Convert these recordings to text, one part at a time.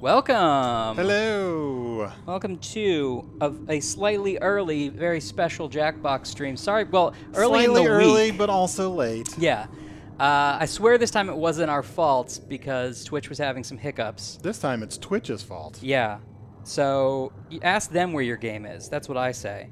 Welcome. Hello. Welcome to a, a slightly early, very special Jackbox stream. Sorry, well, early Slightly in the early, week. but also late. Yeah. Uh, I swear this time it wasn't our fault because Twitch was having some hiccups. This time it's Twitch's fault. Yeah. So you ask them where your game is. That's what I say.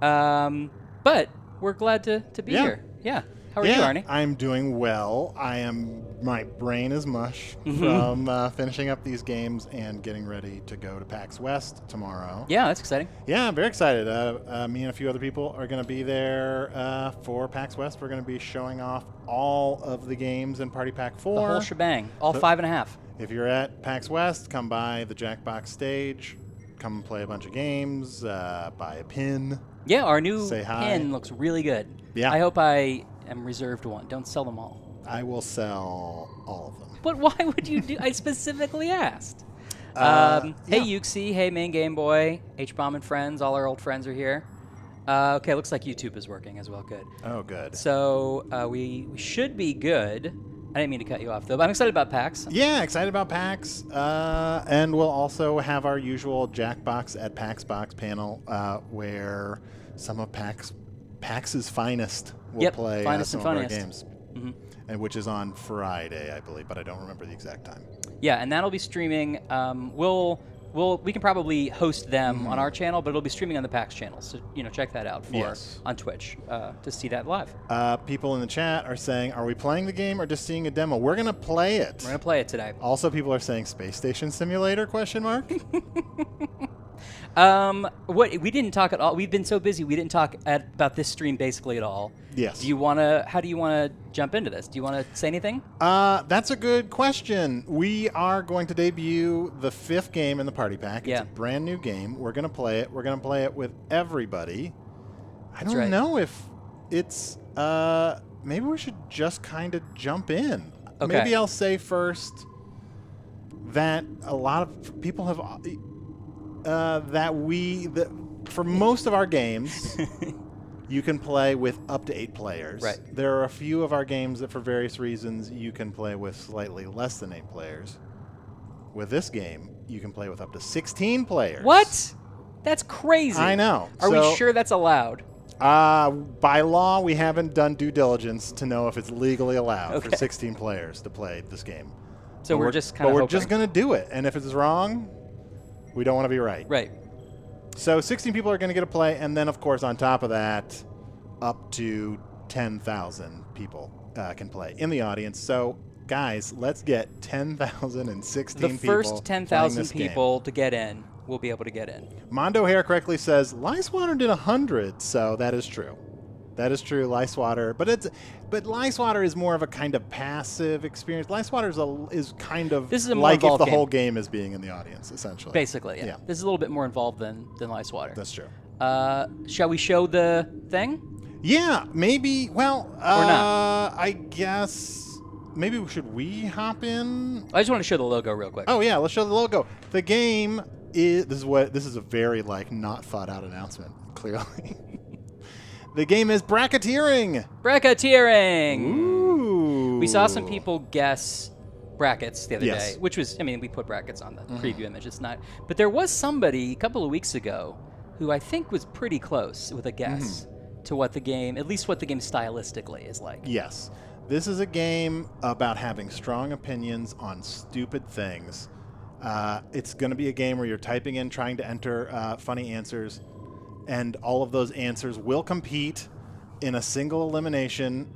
Um, but we're glad to, to be Yeah. here. Yeah. How are yeah, you, Arnie? I'm doing well. I am. My brain is mush Mm-hmm. from uh, finishing up these games and getting ready to go to PAX West tomorrow. yeah, that's exciting. Yeah, I'm very excited. Uh, uh, me and a few other people are going to be there uh, for PAX West. We're going to be showing off all of the games in Party Pack 4. The whole shebang. All So- five and a half. If you're at PAX West, come by the Jackbox stage. Come play a bunch of games. Uh, buy a pin. Yeah, our new pin looks really good. Yeah. I hope I am reserved one. Don't sell them all. I will sell all of them. But why would you do? I specifically asked. Uh, um, Hey yeah. Yuxi, hey Main Game Boy, H Bomb and friends, all our old friends are here. Uh, okay, looks like YouTube is working as well. Good. Oh, good. So uh, we, we should be good. I didn't mean to cut you off though, but I'm excited about PAX. Yeah, excited about PAX. Uh, and we'll also have our usual Jackbox at PAX Box panel uh, where some of PAX PAX's finest will Yep, play uh, some and of our games. Mhm. And which is on Friday, I believe, but I don't remember the exact time. Yeah, and that'll be streaming. Um, we'll we'll we can probably host them on our channel, but it'll be streaming on the PAX channel. So you know, check that out for Yes. on Twitch uh, to see that live. Uh, people in the chat are saying, "Are we playing the game or just seeing a demo?" We're gonna play it. We're gonna play it today. Also, people are saying Space Station Simulator? Question mark. Um, what we didn't talk at all. We've been so busy. We didn't talk at, about this stream basically at all. Yes. Do you want to? How do you want to jump into this? Do you want to say anything? Uh, that's a good question. We are going to debut the fifth game in the party pack. Yeah. It's a brand new game. We're going to play it. We're going to play it with everybody. I That's don't right. know if it's. Uh, maybe we should just kind of jump in. Okay. Maybe I'll say first that a lot of people have. Uh, that we. For most of our games. You can play with up to eight players. Right. There are a few of our games that, for various reasons, you can play with slightly less than eight players. With this game, you can play with up to 16 players. What? That's crazy. I know. Are So- we sure that's allowed? Uh, by law, we haven't done due diligence to know if it's legally allowed for 16 players to play this game. So But we're, just kind But of. we're just going to do it. And if it's wrong, we don't want to be right. Right. So 16 people are going to get a play, and then of course on top of that, up to 10,000 people uh, can play in the audience. So guys, let's get 10,016 The people. first playing 10,000 this game. people to get in will be able to get in. Mondo Hair correctly says Lie Swatter did 100, so that is true. That is true, Lie Swatter, but it's but Lie Swatter is more of a kind of passive experience. Lie Swatter is a, is kind of This is like if the involved whole game is being in the audience, essentially. Basically, yeah. Yeah. This is a little bit more involved than than Lie Swatter. That's true. Uh, shall we show the thing? Yeah, maybe. Well, uh, not. I guess maybe should we hop in? I just want to show the logo real quick. Oh yeah, let's show the logo. The game is this is what this is a very like not thought out announcement. Clearly, the game is bracketeering. Bracketeering. Ooh, We saw some people guess brackets the other Yes. day, which was, I mean, we put brackets on the preview image. It's not, but there was somebody a couple of weeks ago who I think was pretty close with a guess to what the game, at least what the game stylistically is like. Yes, this is a game about having strong opinions on stupid things. Uh, it's going to be a game where you're typing in, trying to enter uh, funny answers, and all of those answers will compete in a single elimination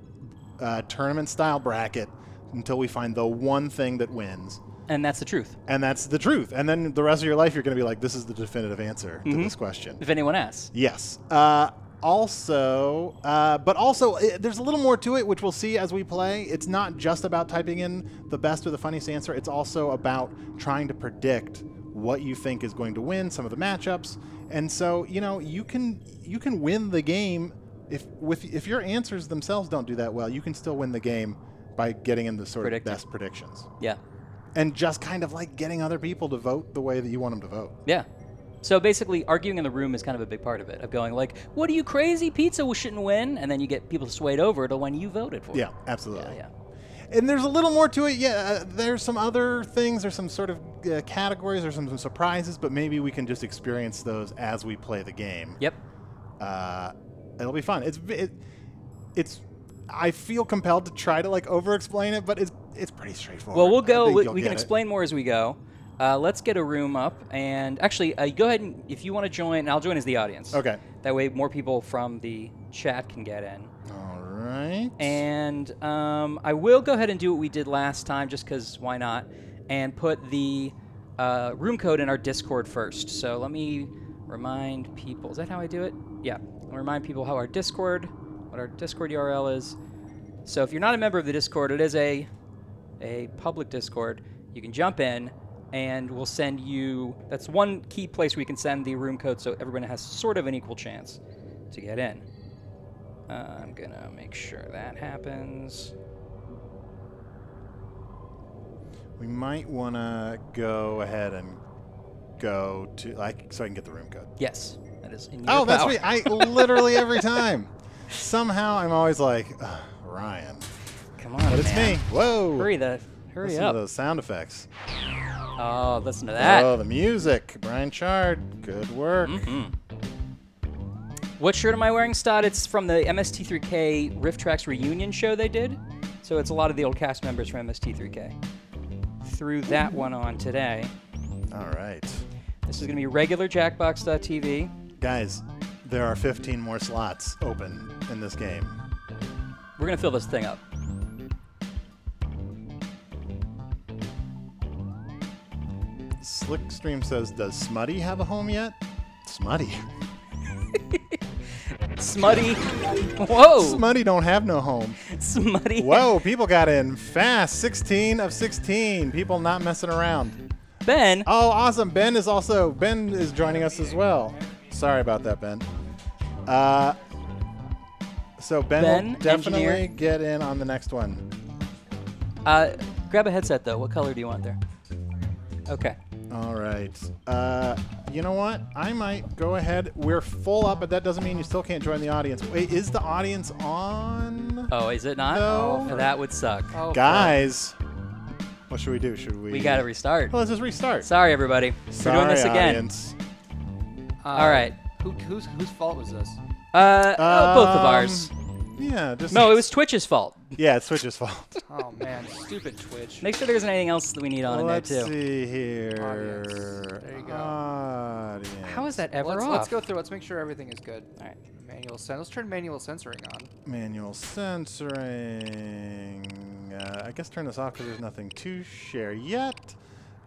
uh, tournament style bracket until we find the one thing that wins. And that's the truth. And that's the truth. And then the rest of your life, you're going to be like, this is the definitive answer to this question. If anyone asks. Yes. Uh, also, uh, but also, uh, there's a little more to it, which we'll see as we play. It's not just about typing in the best or the funniest answer. It's also about trying to predict what you think is going to win, some of the matchups, and so you know you can you can win the game if with if your answers themselves don't do that well. You can still win the game by getting in the sort of best predictions Yeah. and just kind of like getting other people to vote the way that you want them to vote. Yeah. So basically, arguing in the room is kind of a big part of it. Of going like, "What are you crazy? Pizza shouldn't win," and then you get people swayed over to when you voted for. Yeah, it. absolutely. Yeah. And there's a little more to it. Yeah, uh, there's some other things. There's some sort of uh, categories. There's some, some surprises, but maybe we can just experience those as we play the game. Yep. Uh, it'll be fun. It's it, it's. I feel compelled to try to like over-explain it, but it's it's pretty straightforward. Well, we'll go. We, we can get it. explain more as we go. Uh, let's get a room up, and actually, uh, go ahead and if you want to join, and I'll join as the audience. Okay. That way, more people from the chat can get in. Right. And um, I will go ahead and do what we did last time, just because why not? And put the uh, room code in our Discord first. So let me remind people. Is that how I do it? Yeah. I'll remind people how our Discord, what our Discord URL is. So if you're not a member of the Discord, it is a a public Discord. You can jump in, and we'll send you. That's one key place we can send the room code, so everyone has sort of an equal chance to get in. Uh, I'm gonna make sure that happens. we might want to go ahead and go to like so I can get the room code. Yes, that is in your Oh, that's me. I literally every time. Somehow I'm always like "Ugh, Ryan, Come on, but it's man. me. Whoa! Hurry the, hurry Listen up. to those sound effects. Oh, listen to that. Oh, the music. Brian Chard, good work. Mhm. What shirt am I wearing, Stott? It's from the MST3K RiffTrax reunion show they did. So it's a lot of the old cast members from MST3K. Threw that one on today. All right, This is going to be regular Jackbox.tv. guys. There are 15 more slots open in this game. We're going to fill this thing up. Slickstream says, "Does Smutty have a home yet?" Smutty. Smutty. Whoa. Smutty don't have no home. Smutty. Whoa, people got in fast. 16 of 16. People not messing around. Ben. Oh, awesome. Ben is also Ben is joining us as well. Sorry about that, Ben. Uh, so Ben, Ben, will definitely engineer. get in on the next one. Uh, grab a headset, though. What color do you want there? Okay. All right. Uh, you know what? I might go ahead. We're full up, but that doesn't mean you still can't join the audience. Wait, is the audience on? Oh, is it not? No. Oh, that would suck. Oh, Guys, what should we do? Should we? We got to restart. Well, let's just restart. Sorry, everybody. Sorry, We're doing this again. audience. Uh, All right. Who, whose whose fault was this? Uh, oh, both of Um, ours. Yeah, just No, it was Twitch's fault. Yeah, it's Twitch's fault. Oh man, stupid Twitch. Make sure there isn't anything else that we need on in there Let's see here. Audience. There you go. Audience. How is that ever let's, off? let's go through. Let's make sure everything is good. All right. Manual cen- Let's turn manual censoring on. Manual censoring. Uh, I guess turn this off because there's nothing to share yet.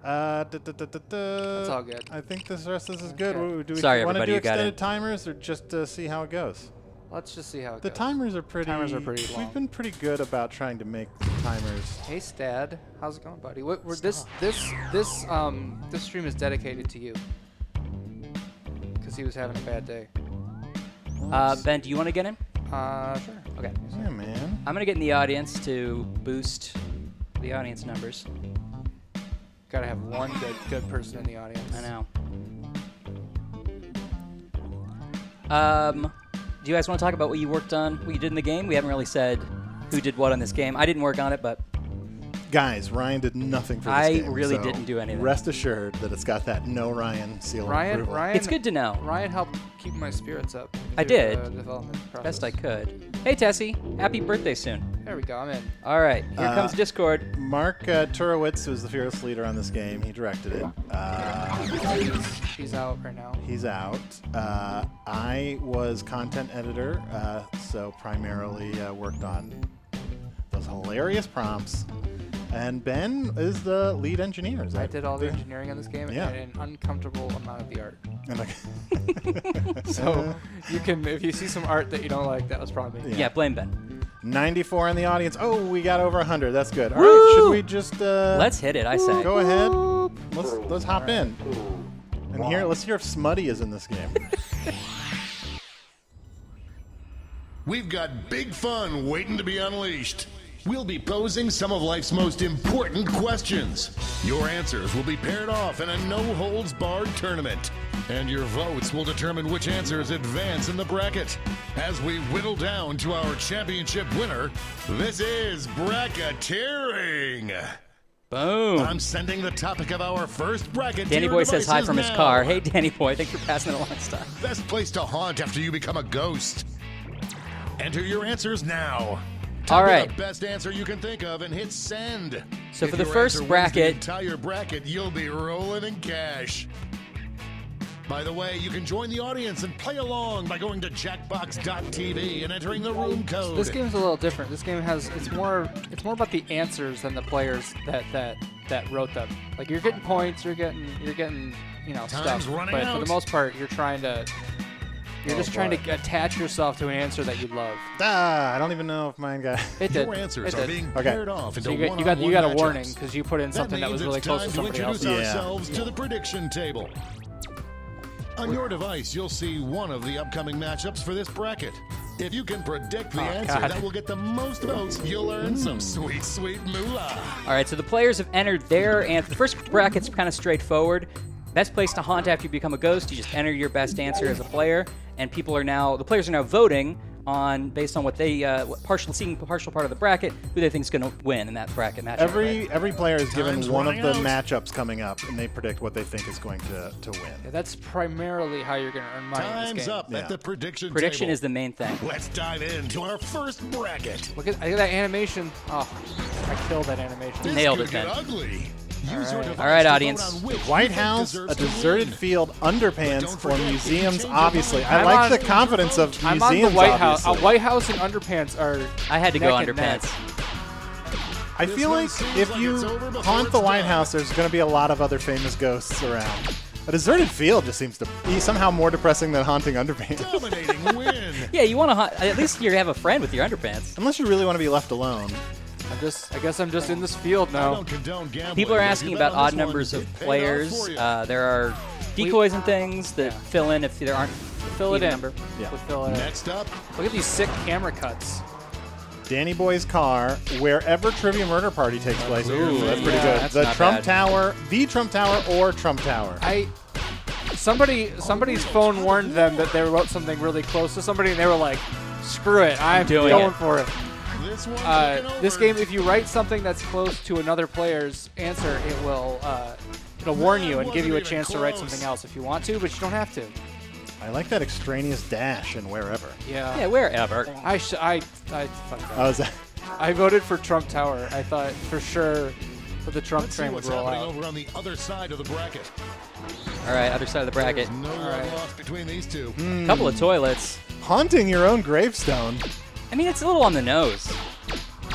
Uh, da, da, da, da, da. That's all good. I think this rest of this is good. Okay. Wo- Do we Sorry, want to everybody, do extended timers or just uh, see how it goes? Let's just see how it The goes. timers are pretty. Timers are pretty long. We've been pretty good about trying to make the timers. Hey Stad, how's it going, buddy? What, we're, this this this um this stream is dedicated to you because he was having a bad day. Uh, ben, do you want to get in? Uh, sure. Okay. Yeah, man. I'm gonna get in the audience to boost the audience numbers. Gotta have one good good person in the audience. I know. Um, do you guys want to talk about what you worked on, what you did in the game? We haven't really said who did what on this game. I didn't work on it, but Guys, Ryan did nothing for this I game. really so didn't do anything. Rest assured that it's got that no Ryan seal of Ryan, approval. Ryan, it's good to know. Ryan helped keep my spirits up. I through did. The development process. Best I could. Hey, Tessie. Happy birthday soon. There we go. I'm in. All right. Here Uh, comes Discord. Mark uh, Turowitz was the fearless leader on this game. He directed it. Uh, She's out right now. he's out. Uh, I was content editor, uh, so primarily uh, worked on those hilarious prompts. And Ben is the lead engineer. Is I did all the the- engineering on this game Yeah. and an uncomfortable amount of the art. and like- So you can, if you see some art that you don't like, that was probably me. Yeah. Yeah, blame Ben. 94 in the audience. Oh, we got over 100. That's good. All Woo! right, should we just uh, Let's hit it, I say. go ahead? Let's let's hop in. And here, let's hear if Smutty is in this game. We've got big fun waiting to be unleashed. We'll be posing some of life's most important questions. Your answers will be paired off in a no-holds-barred tournament. And your votes will determine which answers advance in the bracket. As we whittle down to our championship winner, this is bracketeering. Boom. I'm sending the topic of our first bracket. to Danny Boy says hi from his car. Hey, Danny Boy, thanks for passing it along stuff. Best place to haunt after you become a ghost. Enter your answers now. All in. The best answer you can think of and hit send. So If for the first bracket- the entire bracket, you'll be rolling in cash. By the way, you can join the audience and play along by going to jackbox.tv and entering the room code. This game is a little different. This game has it's more it's more about the answers than the players that that that wrote them. Like you're getting points, you're getting you're getting you know Time's stuff, but for the most part, you're trying to you're Oh, just trying boy. to attach yourself to an answer that you love. Ah, I don't even know if mine got. It did. Your answers it are did. being Okay. paired off into So you got, you got you got a warning because you put in something that, means was really it's close time to somebody introduce else's. Yeah. ourselves to the prediction table. On your device, you'll see one of the upcoming matchups for this bracket. If you can predict the Oh, answer God. that will get the most votes, you'll earn some sweet, sweet moolah. All right, so the players have entered their answer. The first bracket's kind of straightforward. Best place to haunt after you become a ghost. You just enter your best answer as a player, and people are now the players are now voting on based on what they uh, what partial seeing partial part of the bracket who they think is going to win in that bracket match. Every right? every player is given Time's one of the out. matchups coming up, and they predict what they think is going to, to win. Yeah, that's primarily how you're going to earn money in Time's this game. up Yeah. at the prediction prediction table. is the main thing. Let's dive into our first bracket. Look at, I get that animation. Oh, I killed that animation. This Nailed could it, get Ben. ugly. Use your all right audience. White House, a deserted field, underpants, don't or forget, you can museums. Obviously. I I'm like on- the confidence of I'm on museums. the White House. obviously. A White House and underpants are. I had to go neck and underpants. I feel like if like you it's haunt the White done. House, there's going to be a lot of other famous ghosts around. A deserted field just seems to be somehow more depressing than haunting underpants. Dominating win. Yeah, you want to haunt. At least you have a friend with your underpants. Unless you really want to be left alone. I'm just. I guess I'm just in this field now. don't condone gambling. People are asking about odd numbers of it paid off players. Uh, there are decoys and things that Yeah. fill in if there aren't Fill it in. number. Yeah. We'll fill it. Next up, Look at these sick camera cuts. Danny Boy's car, wherever Trivia Murder Party takes place. Ooh, that's pretty Yeah, good. that's the Trump bad. Tower, the Trump Tower, or Trump Tower. I. Somebody, somebody's phone warned them that they wrote something really close to somebody, and they were like, "Screw it, I'm doing going it." for it." This one's Uh, looking this game, if you write something that's close to another player's answer, it will uh, it'll warn you and give you a wasn't chance to write something else if you want to, but you don't have to. I like that extraneous dash and wherever. Yeah. Yeah, wherever. I sh- I I fucked up. Oh, is? I voted for Trump Tower. I thought for sure that the Trump Let's see train would what's roll happening out. over on the other side of the bracket. All right, other side of the bracket. There's no love right. lost between these two. couple of toilets. Haunting your own gravestone. I mean, it's a little on the nose.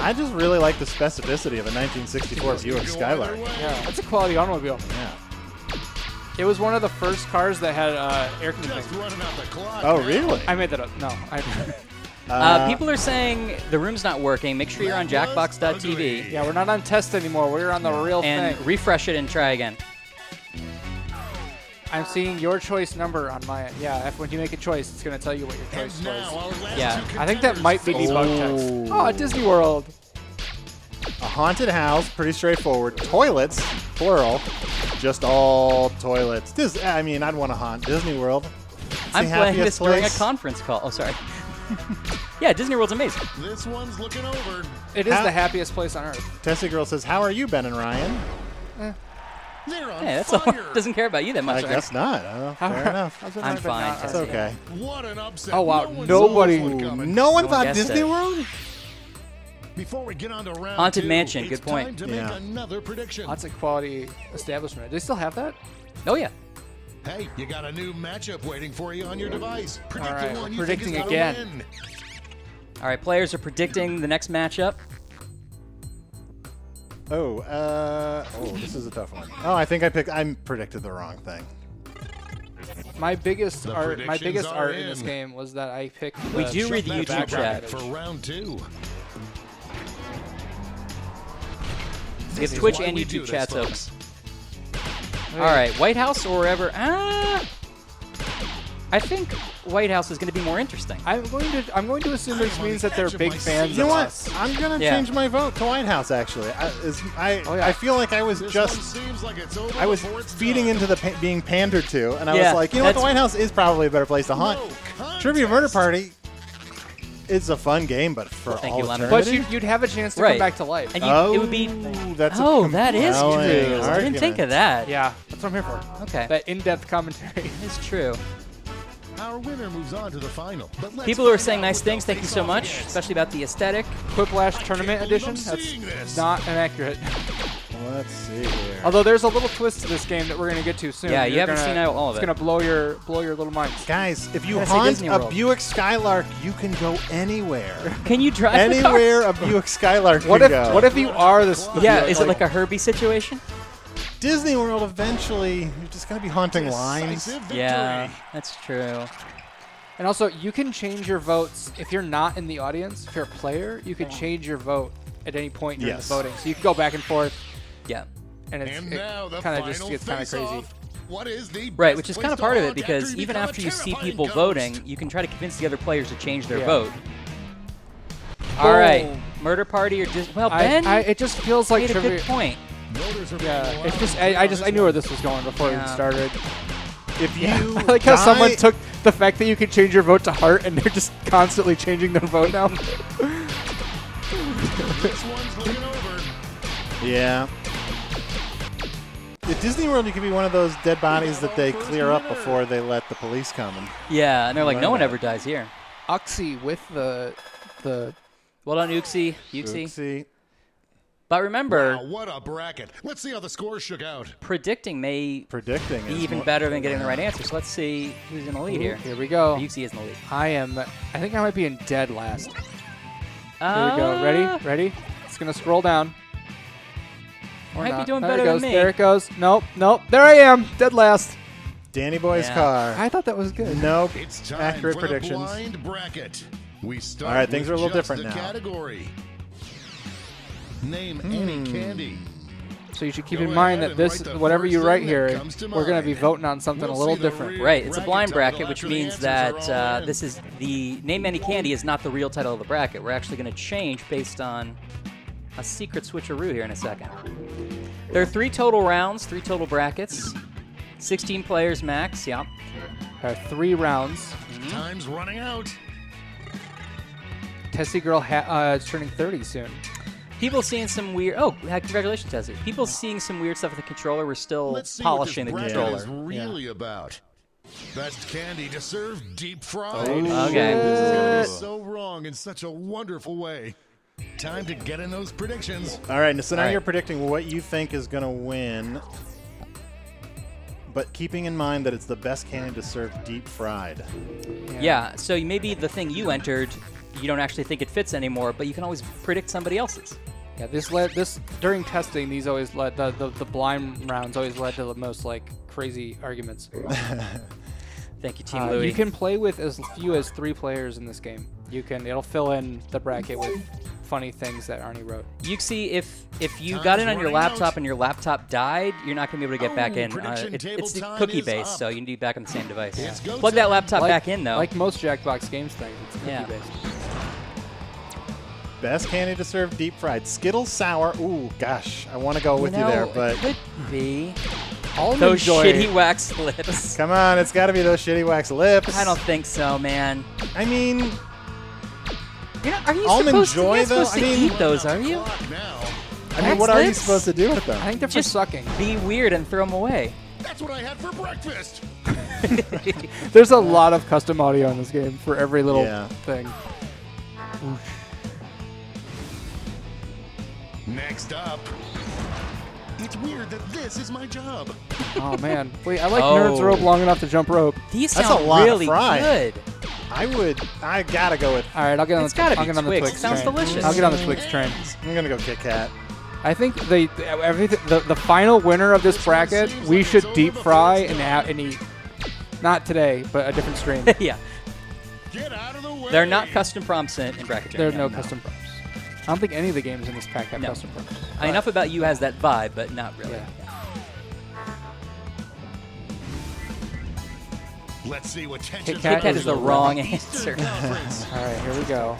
I just really like the specificity of a 1964 Buick Skylark. way. Yeah, that's a quality automobile. Yeah. It was one of the first cars that had uh, air Just conditioning. running out the clock. Oh, now. really? I made that up. No, I. Uh, people are saying the room's not working. Make sure you're on That was jackbox.tv yeah, we're not on test anymore. We're on the real and thing. refresh it and try again. I'm seeing your choice number on my. Yeah, if when you make a choice, it's gonna tell you what your choice And now was. Yeah, I think that might be contenders debug face text. Oh. oh, at Disney World. A haunted house, pretty straightforward. Toilets, plural. Just all toilets. This, I mean, I'd want to haunt Disney World. It's I'm playing happiest this during a conference call. Oh, sorry. yeah, Disney World's amazing. This one's looking over. It is How- the happiest place on earth. Tessie Girl says, "How are you, Ben and Ryan?" Eh. They're on Yeah, that's all. Doesn't care about you that much. I right? guess not. Oh, fair enough. I'm not fine, not- It's okay. What an upset. Oh, wow, No one nobody- one. No one No thought guessed Disney it. World. Before we get on to round Haunted two, Mansion, good point. time to make another prediction. That's a quality establishment. Do they still have that? Oh yeah. Hey, you got a new matchup waiting for you on your device. Predict All right, the one you predicting think is again. win. All right, players are predicting the next matchup. Oh, uh, oh, this is a tough one. Oh, I think I picked. I predicted the wrong thing. My biggest The art, my biggest art in this game was that I picked. We the do read the the YouTube chat. For round two. We have Twitch and YouTube chats open. All right, White House or wherever. Ah, I think White House is going to be more interesting. I'm going to I'm going to assume this means that they're big fans. You know what? us. I'm gonna Yeah. change my vote to White House. Actually, I, is, I, Oh, yeah. I feel like I was This just seems like it's over I was it's feeding done. into the pa- being pandered to, and I Yeah, was like, you know what, the White House is probably a better place to hunt. No Trivia Murder. Party is a fun game, but for Thank all you, Leonard. But you'd, you'd have a chance to Right. come back to life. And you, oh, it would be. Oh, that's a Oh, that is true. compelling I didn't think of that. yeah, that's what I'm here for. Okay. That in-depth commentary. It's true. Our winner moves on to the final. But let's People who are saying nice things, thank you so much, against. especially about the aesthetic. Quiplash tournament edition. That's this. not inaccurate. Let's see here. Although there's a little twist to this game that we're gonna get to soon. Yeah, you You're haven't gonna- seen all of it. It's gonna blow your blow your little minds. Guys, if you Gotta hunt a Buick Skylark, you can go anywhere. Can you drive the car? anywhere a Buick Skylark What can if go. what if you are this? Yeah, is it like a Herbie situation? Disney World eventually you're just gonna be haunting lines? Decisive victory. Yeah, that's true. And also, you can change your votes if you're not in the audience. If you're a player, you can change your vote at any point during Yes. the voting. So you can go back and forth, Yeah. and it's, And it now the kind of final just gets kind of crazy. What is the Right, which is kind of part of it because you even after you see people ghost? voting, you can try to convince the other players to change their Yeah. vote. All right, Boom. murder party or just well, Ben I, it just feels like made a trivia- good point. Voters are being Yeah, allowed it's just I, I just I knew where this was going before Yeah. we started. If you I like how someone took the fact that you can change your vote to heart, and they're just constantly changing their vote now. This one's looking over. Yeah. At Disney World, you could be one of those dead bodies that they clear up before they let the police come. And Yeah, and they're like, no one ever dies here. Uxie with the the Well done, Uxie. Uxie. see, But remember, Wow, what a bracket. Let's see how the scores shook out. predicting may predicting be is even more- better than getting the right answer. So let's see who's in the lead here. Here we go. Uxie is in the lead. I am. I think I might be in dead last. Here Uh, we go. Ready? Ready? It's gonna scroll down. Or Might be doing there better it than me. There it goes. Nope. Nope. There I am. Dead last. Danny Boy's Yeah. car. I thought that was good. nope. It's time Accurate for predictions. the blind bracket. We start All right, things are a little different now. category. Name any Hmm. candy. So you should keep Go in mind that this, whatever you write here, we're gonna be voting on something We'll a little different. Right, it's a blind bracket, which means that uh, this is the name any candy is not the real title of the bracket. We're actually going to change based on a secret switcheroo here in a second. There are three total rounds, three total brackets, 16 players max. Yeah. There are three rounds. Time's running out. Tessie Girl ha- uh, is turning 30 soon. People seeing some weird. Oh, yeah, congratulations, Tessie. People seeing some weird stuff with the controller. We're still Let's see polishing the what this controller. bracket is really about. Best candy to serve deep fried. Oh, Okay. This is gonna be so wrong in such a wonderful way. Time to get in those predictions. All right, so now All right. you're predicting what you think is going to win, but keeping in mind that it's the best candy to serve deep fried. Yeah, so maybe the thing you entered, you don't actually think it fits anymore, but you can always predict somebody else's. Yeah, this led this during testing. These always led the, the the blind rounds always led to the most like crazy arguments. Thank you, Team Uh, Louis. you can play with as few as three players in this game. You can it'll fill in the bracket with funny things that Arnie wrote. You see, if if you Time's got it on your laptop out. and your laptop died, you're not going to be able to get back Oh, in. Uh, it- it's cookie is based, up. so you need to be back on the same device. It's go Plug that laptop like, back in though. Like most Jackbox games things, it's cookie Yeah. based. Best candy to serve deep fried. Skittles sour. Ooh, gosh, I want to go with you, know, there, it but could be Almond those Joy. shitty wax lips. come on, it's got to be those shitty wax lips. I don't think so, man. I mean, You're are you Almond supposed Joy, to, you're though? supposed I to mean- eat those, are you? I mean, Wax what are you supposed to do with them? I think they're for sucking. Be weird and throw them away. That's what I had for breakfast. There's a lot of custom audio in this game for every little Yeah. thing. Next up. It's weird that this is my job. Oh man, wait, I like Oh. Nerds Rope long enough to jump rope. These That's a sound lot of really fry. good. I would. I gotta go with. All right, I'll get on It's the. gotta I'll be get on the Twix. Twix. It sounds train. delicious. I'll get on the Twix train. I'm gonna go Kit Kat. I think the everything the, the final winner of this bracket we should deep fry and ha- and eat. Not today, but a different stream. yeah, Get out of the way. they're not custom prompts in, in bracket. there are Jam, no custom props. I don't think any of the games in this pack have No. custom props. Uh, Enough about you has that vibe, but not really. Yeah. Let's see what Kit tensions Kat Kit Kat is the wrong answer. All right, here we go.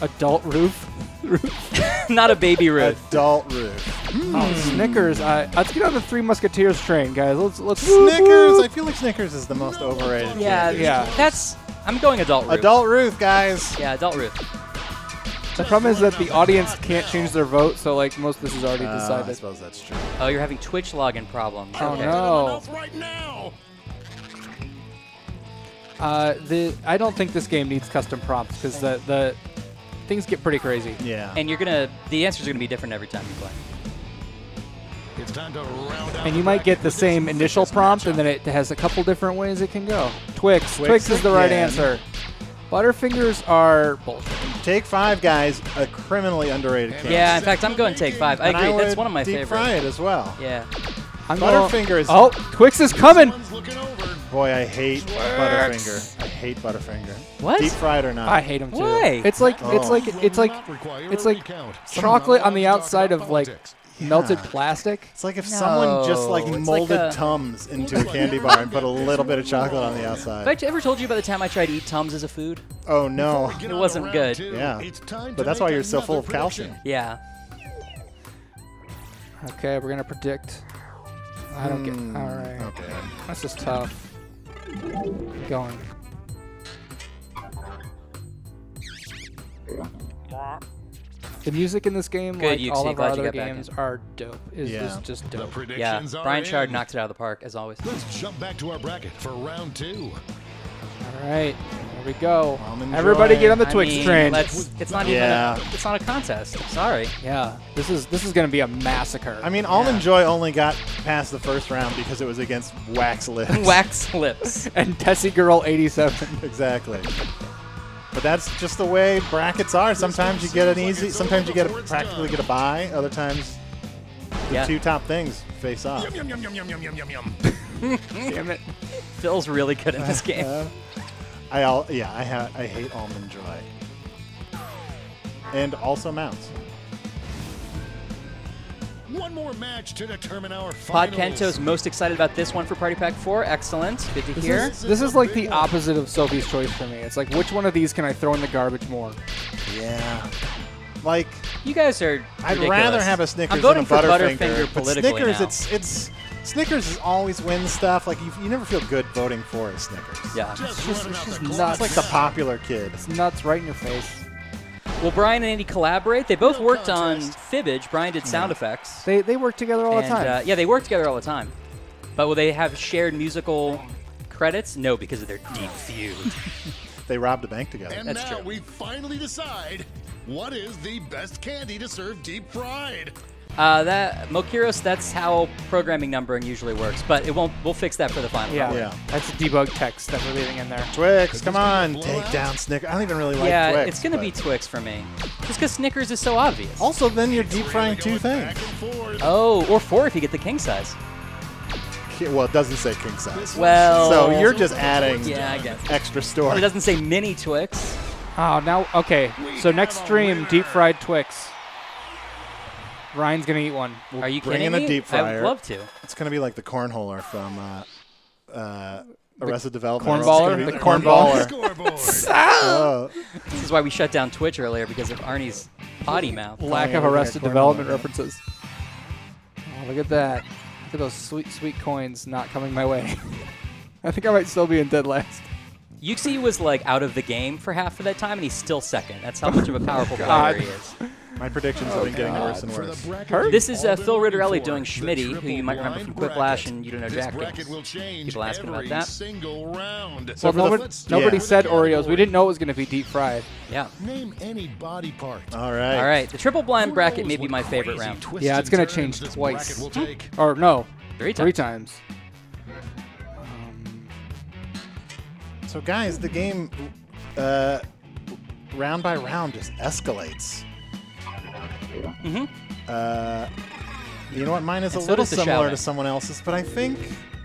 Adult roof. Not a baby roof. Adult Ruth. Oh, Snickers. I, let's get on the Three Musketeers train, guys. Let's let's Snickers. I feel like Snickers is the most overrated. Yeah. Yeah. That's. I'm going adult Ruth. Adult roof, guys. Yeah, adult Ruth. The problem is that the audience can't change their vote, so like most of this is already Uh, I decided. suppose that's true. Oh, you're having Twitch login problems. Oh okay. no. Right now. Uh, the I don't think this game needs custom prompts because the the things get pretty crazy. Yeah. And you're gonna. The answers are gonna be different every time you play. It's time to round out And you might get the same initial prompt, and then it has a couple different ways it can go. Twix. Twix, Twix is the right again. answer. Butterfingers are bullshit. Take Five, guys. A criminally underrated candy. Yeah, in fact, I'm going take five. I And agree. That's one of my deep favorites. fry it as well. Yeah. I'm Butterfingers. Oh, Twix is coming. One's looking over. Boy, I hate Butterfinger. I hate Butterfinger. What? Deep fried or not? I hate them too. Why? It's like it's Oh. like it's like Will not require it's like chocolate on the allowed to talk outside about of like politics. melted plastic. It's like if someone just like it's molded like a- Tums into a candy bar and put a little bit of chocolate on the outside. Have I outside. ever told you about the time I tried to eat Tums as a food? Oh no. It wasn't good. two. Yeah. It's time But that's why you're so full of another calcium. Yeah. Okay, we're gonna predict. I don't get. Hmm, All right, Okay. that's just tough. Keep going. The music in this game, Good, like Yuxi, all of glad our you other got back games, in. are dope. Is, Yeah. is just The dope. Yeah. predictions are Brian Shard in. knocks it out of the park as always. Let's jump back to our bracket for round two. All right, here we go. Almond Everybody get on the I Twix mean, train. let's- it's not Yeah. even. A, it's not a contest. Sorry. Yeah, this is this is gonna be a massacre. I mean, Almond Joy only got past the first round because it was against Wax Lips. Wax lips. and Tessie Girl 87. exactly. But that's just the way brackets are. Sometimes you get an easy, sometimes you get a, practically get a buy. Other times, the Yeah. two top things face off. Yum, yum, yum, yum, yum, yum, yum, yum. Damn it. Phil's really good in this game. Uh, I all yeah, I ha- I hate almond joy. And also mounts. One more match to determine our Pod. Kento's most excited about this one for Party Pack 4. Excellent. Good to This hear. is, this is like the opposite of Sophie's choice for me. It's like which one of these can I throw in the garbage more? Yeah. Like You guys are. I'd rather have a Snickers I'm voting than a for Butterfinger. Butterfinger but Snickers, now. it's it's Snickers is always wins stuff. Like you, you never feel good voting for a Snickers. Yeah. Just just- it's just clock. It's like the popular kid. It's nuts right in your face. Will Brian and Andy collaborate? They both worked on. Fibbage. Brian did sound effects. They they work together all and, the time. Uh, yeah, they work together all the time. But will they have shared musical credits? No, because of their deep feud. They robbed a bank together. And That's now true. we finally decide what is the best candy to serve deep fried. Uh, that Mokiros, that's how programming numbering usually works. But it won't. We'll fix that for the final. yeah. Yeah. That's a debug text that we're leaving in there. Twix, come on, take out? down Snickers. I don't even really like yeah, Twix. it's gonna be Twix for me. Just because Snickers is so obvious. Also, then you're deep frying two things. Oh, or four if you get the king size. Well, it doesn't say king size. Well, so you're just adding Yeah, I guess. extra Well, store. it doesn't say mini Twix. Oh, now okay. So next stream, deep fried Twix. Ryan's gonna eat one. Are you bring kidding in a me? deep I would love to. It's gonna be like the cornholer from uh, uh, Arrested Development. corn It's baller? The the corn corn baller. Oh, This is why we shut down Twitch earlier because of Arnie's potty mouth. Lack of Arrested Development baller. references. Oh, look at that. Look at those sweet, sweet coins not coming my way. I think I might still be in dead last. Yuxi was like out of the game for half of that time, and he's still second. That's how much of a powerful player he is. my predictions have been getting worse and worse. bracket Hurt? This is, uh, Phil Ritterelli doing for, Schmitty, who you might remember from Quiplash bracket. and You Don't Know Jack bracket will change People asking about every that. single round. Well, nobody, nobody yeah. said Oreos. We didn't know it was going to be deep fried. Yeah. Name any body part. All right. All right. The triple blind Who bracket may be my favorite round. twists Yeah, it's gonna change twice. bracket will take. Or no, Three three times. So, guys, the game, uh, round by round, just escalates. Mhm. Uh, you know what? Mine is a so little similar shouting. to someone else's, but I think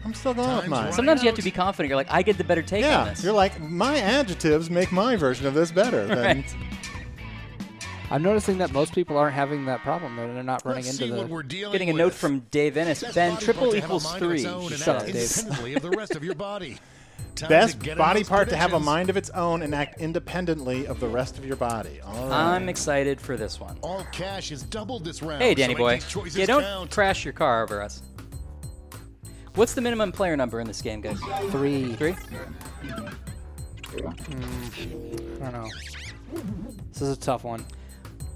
I'm still going with Time's mine. running Sometimes you have to be confident. You're like, I get the better take on yeah, this. you're like my adjectives make my version of this better. Than, Right. I'm noticing that most people aren't having that problem. Though they're not running Let's into the. we're Getting a with. note from Dave Ennis. This Ben, triple part to have a equals mind of its three. own Shut up, Dave. independently of the rest of your body. Time Best body part to have a mind of its own and act independently of the rest of your body. All right. I'm excited for this one. All cash is doubled this round. Hey, Danny make boy. Yeah, don't count. crash your car over us. What's the minimum player number in this game, guys? Three. Three? I don't know. This is a tough one.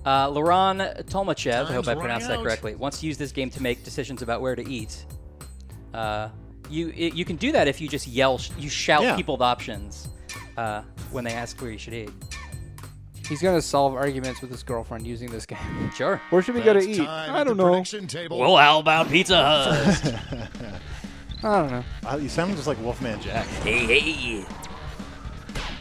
Uh, Laurent Tolmachev, I hope I pronounced that correctly, wants to use this game to make decisions about where to eat. Uh, you it, you can do that if you just yell, sh- you shout Yeah. people the options uh, when they ask where you should eat. He's gonna solve arguments with his girlfriend using this game. Sure. Where should we go to eat? I don't know. Table. Well, how about Pizza Hut? I don't know. Uh, you sound just like Wolfman Jack. hey, hey.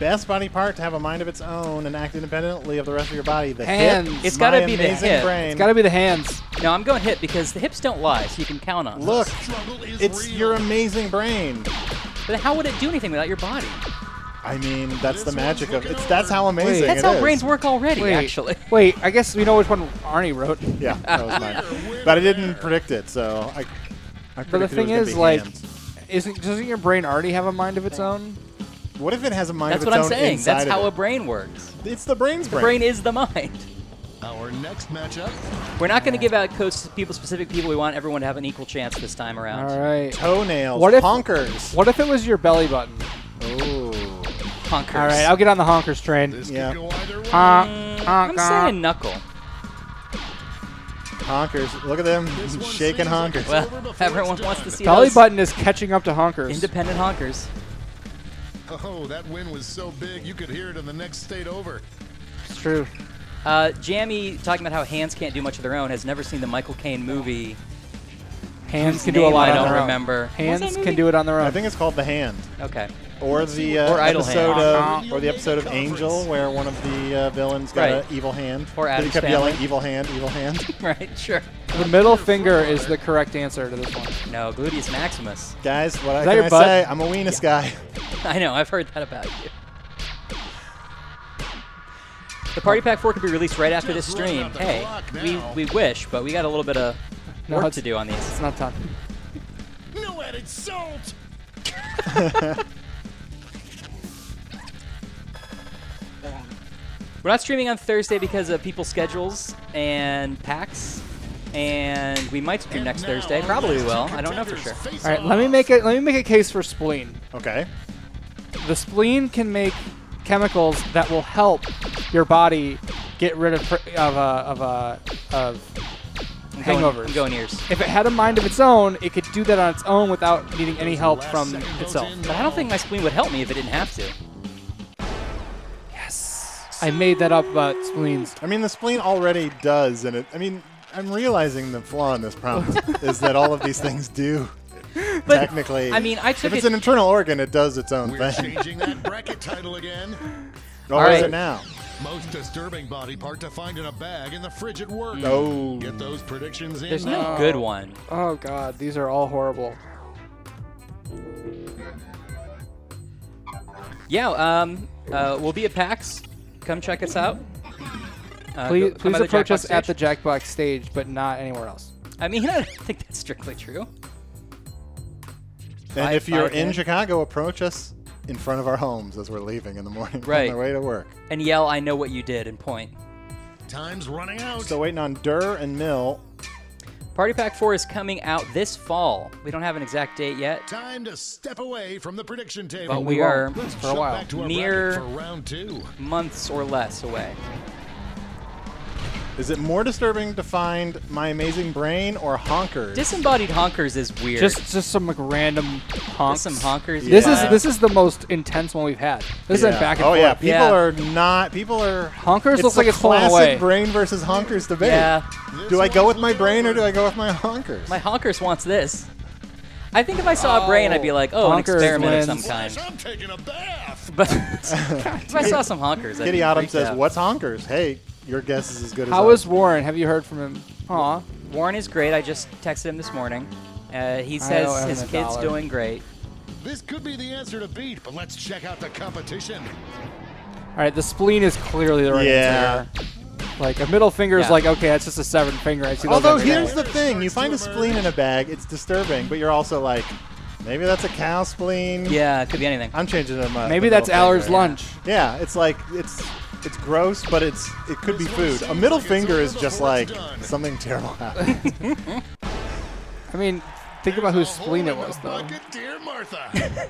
Best body part to have a mind of its own and act independently of the rest of your body. The Hands. hip. It's gotta be the amazing hip. Brain. It's gotta be the hands. No, I'm going hip because the hips don't lie, so you can count on. them. Look, it's real. your amazing brain. But how would it do anything without your body? I mean, that's the magic of it's. That's how amazing Wait. That's it how is. brains work already, Wait, actually. Wait, I guess we know which one Arnie wrote. Yeah, that was mine. but I didn't predict it, so I. I But the predicted it thing was is, like, hands. isn't doesn't your brain already have a mind of its own? What if it has a mind That's of what I'm saying. That's how it? a brain works. It's the brain's The brain. brain is the mind. Our next matchup. We're not going to give out codes to people, specific people. We want everyone to have an equal chance this time around. All right. Toenails. What if- honkers? What if it was your belly button? Ooh. Honkers. All right, I'll get on the honkers train. This Yeah. could go either way. Honk, Mm, honk, I'm honk. saying knuckle. Honkers. Look at them shaking honkers. Well, over everyone wants to see Belly those button is catching up to honkers. independent honkers. Oh, that win was so big you could hear it in the next state over. It's true. Uh, Jammy, talking about how hands can't do much of their own, has never seen the Michael Caine movie. Hands whose can do a lot I on don't their own. remember. Hands can do it on their own. I think it's called The Hand. Okay. Or the uh, Or episode Hand. of, or the episode of Angel where one of the uh, villains got Right. an evil hand. Or That he kept Family. yelling, "Evil hand, evil hand." right, sure. the middle finger is the correct answer to this one. No, gluteus maximus. Guys, what that can your I butt? say? I'm a weenus guy. I know, I've heard that about you. The Party Pack 4 could be released right after this stream. Hey, we, we wish, but we got a little bit of work it's- to do on these. It's not done. No added salt. We're not streaming on Thursday because of people's schedules and PAX, and we might stream And next Thursday. Probably we will. I don't know for sure. All right, let me make it. Let me make a case for spleen. Okay. The spleen can make chemicals that will help your body get rid of pr- of uh, of uh, of I'm going, hangovers. I'm going ears. If it had a mind of its own, it could do that on its own without needing any help from itself. But I don't think my spleen would help me if it didn't have to. I made that up about spleens. I mean, the spleen already does, and it. I mean, I'm realizing the flaw in this promise is that all of these things do. But, technically, I mean, I took if it's it- an internal organ, it does its own We're thing. changing that bracket title again. Oh, All what is it now? Most disturbing body part to find in a bag in the fridge at work. Oh, Get those predictions in. There's no No. good one. Oh god, these are all horrible. Yeah, um, uh, we'll be at PAX. Come check us out. Uh, Please, go- please approach Jackbox us at the. Jackbox stage, but not anywhere else. I mean, I don't think that's strictly true. and Five- if you're five in minutes. Chicago, approach us in front of our homes as we're leaving in the morning Right. on the way to work. And yell, I know what you did, and point. Time's running out. Still waiting on Durr and Mill. Party Pack 4 is coming out this fall. We don't have an exact date yet. Time to step away from the prediction table. But we won't. are Let's for a while. back to our Near- for round two. months or less away. Is it more disturbing to find my amazing brain or honkers? Disembodied honkers is weird. Just just some like, random honks. some honkers. This Yeah. is this is the most intense one we've had. This is Yeah. a back and oh forth. yeah, people Yeah. are not. People are. Honkers it's looks like a it's pulling classic away. brain versus honkers debate. Yeah. Do I go with my brain or do I go with my honkers? My honkers wants this. I think if I saw a brain, I'd be oh. like, oh, an Honkers experiment of some kind. I'm taking a bath. But if I saw some honkers, I'd Kitty be Autumn says, out. "What's honkers?" Hey, your guess is as good as How ours. is Warren? Have you heard from him? Aw. Warren is great. I just texted him this morning. Uh, he says his kid's dollar. doing great. This could be the answer to beat, but let's check out the competition. All right, the spleen is clearly the right Yeah. answer. Like a middle finger is Yeah. like okay, that's just a severed finger. I see those Although every day. here's the thing: you find a spleen in a bag, it's disturbing, but you're also like, Maybe that's a cow spleen. Yeah, it could be anything. I'm changing them up. Maybe that's middle Aller's lunch. Yeah, it's like it's it's gross, but it's it could be food. A middle finger is just like something terrible happened. I mean, think about whose spleen it was, though. Bucket, dear Martha.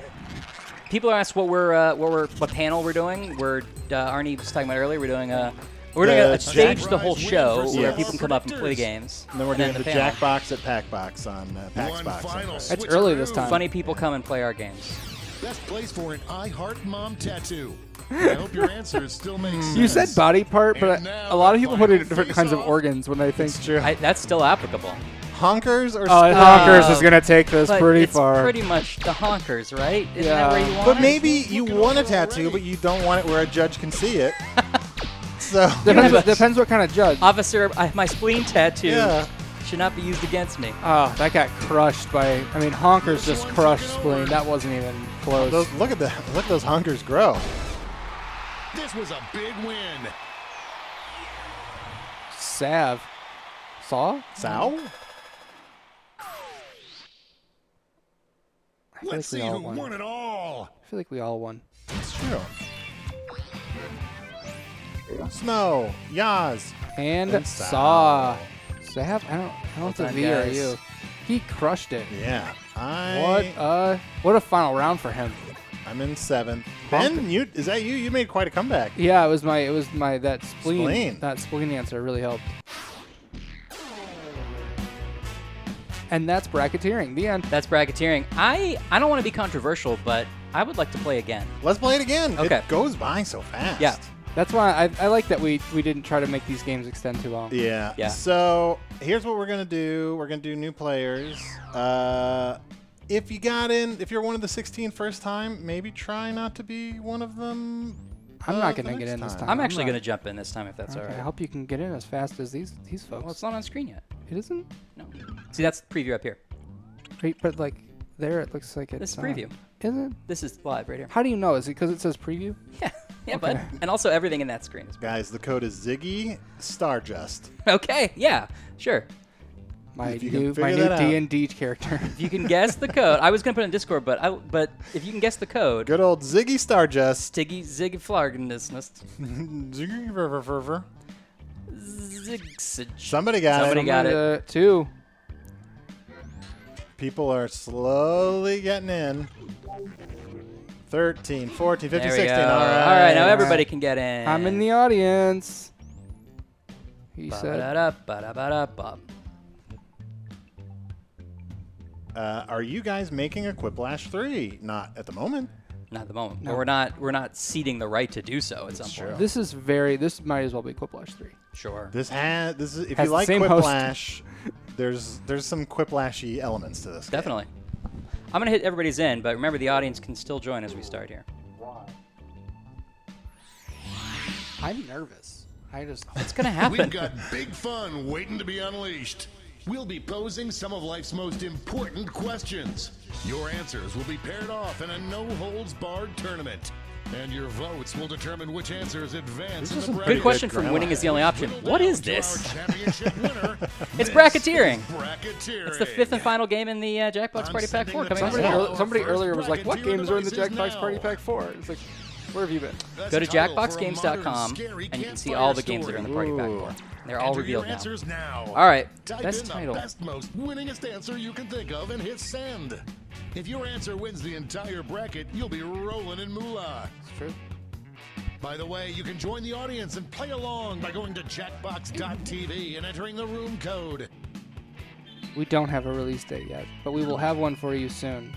People ask what we're uh, what we're what panel we're doing. We're uh, Arnie was talking about earlier. We're doing a we're doing a, a stage the whole show where Yes. people can come up and play predictors. games. and then we're doing the, panel. Jackbox at Packbox on uh, PAX One Box. final That's early this time. Funny people come and play our games. Best place for an I Heart Mom tattoo. I hope your answers still make sense. Hmm. You said body part, but a lot of people put it in different kinds of organs when they think. It's true. I, that's still applicable. Honkers or Oh, spoons? Honkers uh, is gonna take this But pretty it's far. pretty much the honkers, right? Isn't Yeah. that where you want But it? maybe you want a tattoo, but you don't want it where a judge can see it. so depends, what, depends what kind of judge. Officer, I, my spleen tattoo Yeah. should not be used against me. Oh, that got crushed by. I mean, Honkers just crushed spleen. That wasn't even oh, close. those, look at the look at those honkers grow. This was a big win. Sav. Saw? Sow? Let's like see who won. won it all. I feel like we all won. It's true. Snow, Yaz, And, And Saw. Sav? I don't, I don't know if Well it's a done, V or a guys. U. He crushed it. yeah. I What uh what a final round for him. I'm in seventh. Bump Ben, you is that you? You made quite a comeback. Yeah, it was my it was my that spleen, Spleen. that spleen answer really helped. And that's bracketeering. The end. That's bracketeering. I I don't want to be controversial, but I would like to play again. Let's play it again. Okay. It goes by so fast. Yeah. That's why I, I like that we we didn't try to make these games extend too long. Yeah. Yeah. So here's what we're gonna do. We're gonna do new players. Uh, if you got in, if you're one of the 16 first time, maybe try not to be one of them. I'm uh, not gonna get next in this time. time. I'm actually going to jump in this time if that's Okay, all I hope you can get in as fast as these these folks. Well, it's not on screen yet. it isn't. No. See, that's the preview up here. Wait, but like there, it looks like it's. This is uh, preview. Is it? This is live right here. How do you know? Is it because it says preview? Yeah. Yeah, Okay. bud. And also everything in that screen is. Guys, the code is Ziggy Starjust. Okay. Yeah. Sure. My If you can new my new. D and D character. If you can guess the code, I was going to put it in Discord, but I but if you can guess the code, Good old Ziggy Starjust. Stiggy Zig Flargendisness. Ziggy Ververver. Zigsage. Somebody got Somebody it. Somebody got it. Uh, two. People are slowly getting in. 13, 14, 15, 16. All right. All right, now everybody can get in. I'm in the audience. He said. Ba-da-da, ba-da-ba-da-ba. Uh, are you guys making a Quiplash 3? Not at the moment. Not at the moment. No. But we're not we're not ceding the right to do so at some point. This is very. This might as well be Quiplash three. Sure. This has this is if Has you the like same host. Quiplash, there's there's some Quiplashy elements to this. game. Definitely. I'm gonna hit everybody's in, but remember the audience can still join as we start here. I'm nervous. I just. It's gonna happen. We've got big fun waiting to be unleashed. We'll be posing some of life's most important questions. Your answers will be paired off in a no holds barred tournament. And your votes will determine which answers advance in the Good bracket. question from winning is the only option. Whittle What down is to our this? winner. It's This bracketeering. Bracketeering. It's the fifth and final game in the uh, Jackbox Party Pack sending 4 coming Somebody, out. Wow. earl- Our somebody earlier was like, "What games are in the devices Jackbox now." Party Pack 4? It's like, where have you been? Best Go to title for a jackboxgames.com and you can see all the games that are in the Party Pack Ooh. 4. They're all Enter revealed now. answers now. All right. Type Best in title. the best, most winningest answer you can think of and hit send. If your answer wins the entire bracket, you'll be rolling in moolah. It's true. By the way, you can join the audience and play along by going to jackbox.tv and entering the room code. We don't have a release date yet, but we will have one for you soon.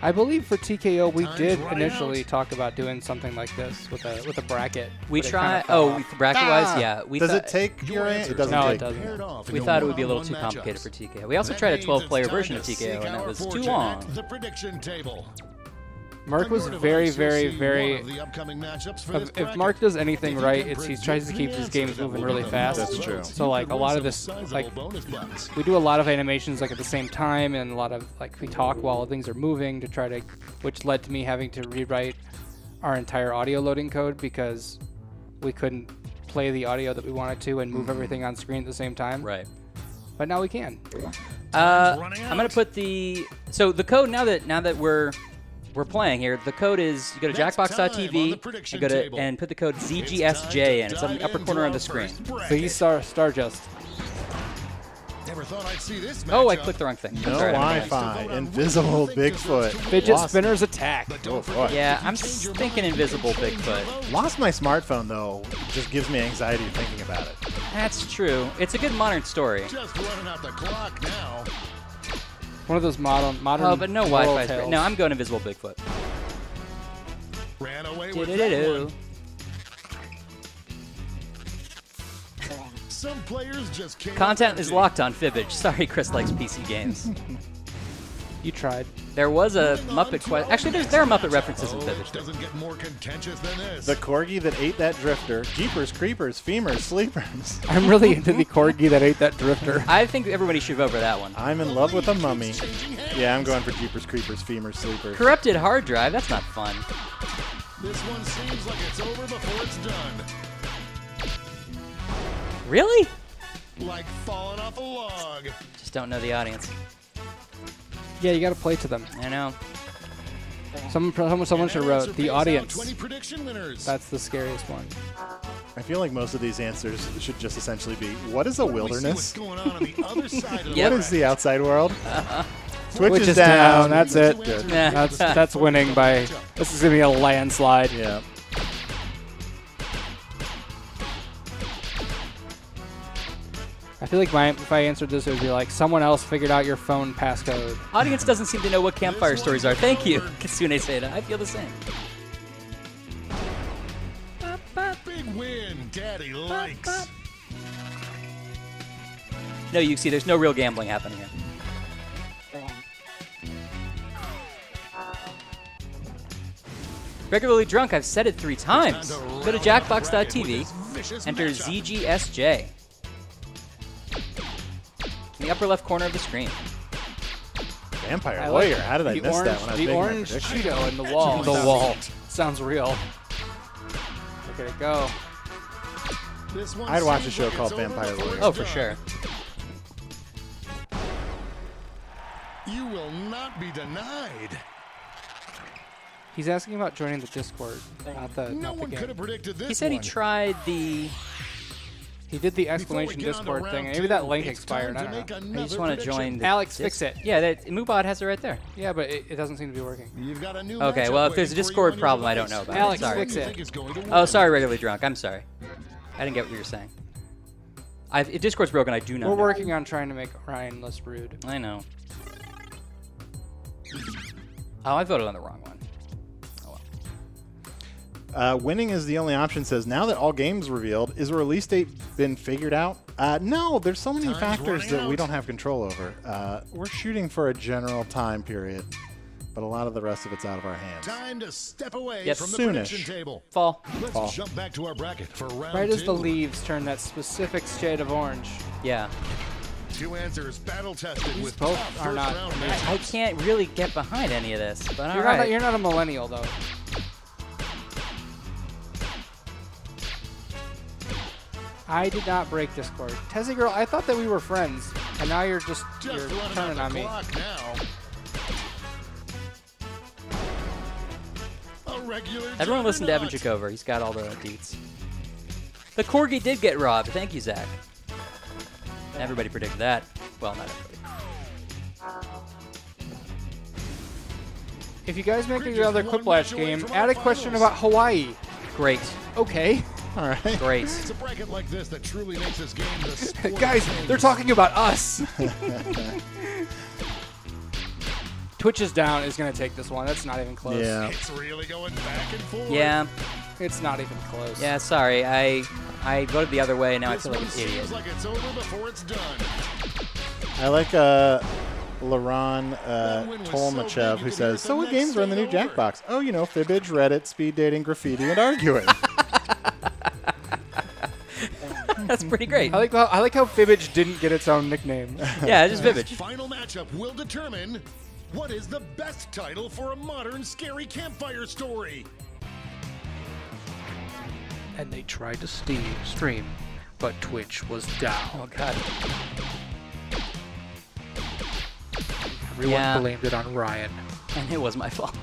I believe for TKO we Time's did running initially out. talk about doing something like this with a with a bracket. We but it try. kinda Oh, off. bracket wise, Ah! yeah. We Does thought, it take Your your answer? It doesn't No, it doesn't. Off We thought it would be a little too complicated for. TKO. We also That tried a 12-player version of TKO, and that our was too long. The prediction table. Mark was very, very, very. one of the upcoming matchups for If, if. Mark does anything right, it's he tries to keep his games moving really fast. That's true. So like a lot of this, some like bonus bucks. we do a lot of animations like at the same time, and a lot of like we talk while things are moving to try to, which led to me having to rewrite our entire audio loading code because we couldn't play the audio that we wanted to and move everything on screen at the same time. Right. But now we can. Uh, I'm gonna put the so the code now that now that we're we're playing here. The code is you go to That's time on the jackbox.tv prediction and go to table. and put the code ZGSJ to and it's on the upper corner our on the screen. first So bracket. he's Star Starjust. Never thought I'd see this Oh, I clicked the wrong thing. I'm No sorry, Wi-Fi. Invisible what you think Bigfoot. Fidget Lost- spinners attack. Oh, boy. Yeah, I'm thinking invisible you can change your Bigfoot. Lost my smartphone though. Just gives me anxiety thinking about it. That's true. It's a good modern story. Just running out the clock now. One of those modern modern. Oh, but no moral Wi-Fi. is great. tales. No, I'm going invisible Bigfoot. Ran away with that. Some players just can't. Content is locked on Fibbage. Sorry, Chris likes PC games. You tried. There was a Muppet question. Actually, there's there are Muppet references in Oh, doesn't get more contentious than this. The corgi that ate that drifter. Jeepers, creepers, femurs, sleepers. I'm really into the corgi that ate that drifter. I think everybody should vote for that one. I'm in love with a mummy. Yeah, I'm going for Jeepers, creepers, femurs, sleepers. Corrupted hard drive. That's not fun. This one seems like it's over before it's done. Really? Like falling off a log. Just don't know the audience. Yeah, you got to play to them. I know. Someone, someone, someone should And wrote the audience. 20 prediction winners. That's the scariest one. I feel like most of these answers should just essentially be, what is a We see what's wilderness? going on on the other side of the Yep. What is the outside world? Twitch, Which is is down. down. That's it. Good. That's that's winning by. This is gonna be a landslide. Yeah. I feel like my, if I answered this, it would be like someone else figured out your phone passcode. Audience doesn't seem to know what campfire stories are. Thank you, Kitsune Seda. I feel the same. Big win. Daddy likes. No, you see, there's no real gambling happening here. Regularly drunk, I've said it three times. Go to jackbox.tv, enter. ZGSJ. In the upper left corner of the screen. Vampire I Warrior. like How did I miss orange, that when I was The making my orange? Cheeto in the wall. The sounds- wall. Sounds real. Look at it go. This one I'd watch a show like called Vampire Warrior. Oh, for sure. You will not be denied. He's asking about joining the Discord, not the, No not the one could have predicted this. He said he tried the. He did the Before we exclamation get on to Discord round thing. Maybe that link expired. I don't know. I just want to join the. Alex, fix it. Yeah, that Moobot has it right there. Yeah, but it, it doesn't seem to be working. You've got a new Okay, well, if there's a waiting for you Discord problem, I don't know about Alex, it. Sorry. fix it. think is going to Oh, sorry, regularly drunk. I'm sorry. I didn't get what you were saying. I've, if Discord's broken. I do not. We're know. working on trying to make Ryan less rude. I know. Oh, I voted on the wrong one. Well. Uh, winning is the only option. Says now that all games revealed, is a release date been figured out? Uh, no, there's so many Time's factors running that we don't have control over. Uh, we're shooting for a general time period, but a lot of the rest of it's out of our hands. Time to step away Yes. from the Soonish. prediction table. Fall. Let's Fall. jump back to our bracket for round Right as the leaves turn that specific shade of orange. Yeah. Two answers battle tested with both are not round amazing. I can't really get behind any of this, but You're right. not. You're not a millennial though. I did not break Discord. Tessie girl, I thought that we were friends, and now you're just, Just you're running out turning the on me. now. A regular Everyone listen to Evan juggernaut. Jacover. He's got all the deets. The corgi did get robbed. Thank you, Zach. Everybody predicted that. Well, not everybody. If you guys make Creatures another one Quiplash game, add our a question about Hawaii. Great. Okay, All right. Great. It's a bracket like this that truly makes this game the sport guys, they're talking about us. Twitch is down is gonna take this one. That's not even close. Yeah. It's really going back and forth. Yeah. It's not even close. Yeah, sorry. I I voted the other way. and Now I feel like an idiot. seems like it's over before it's done. I like uh, Laron uh, That win was so Tolmachev, who says, "So what games are in the new over." Jackbox? Oh, you know, Fibbage, Reddit, speed dating, graffiti, and arguing." That's pretty great. I like how I like how Fibbage didn't get its own nickname. Yeah, just This Vivid. final matchup will determine what is the best title for a modern scary campfire story. and they tried to steam, stream, but Twitch was down. Oh God. Everyone Yeah. blamed it on Ryan. And it was my fault.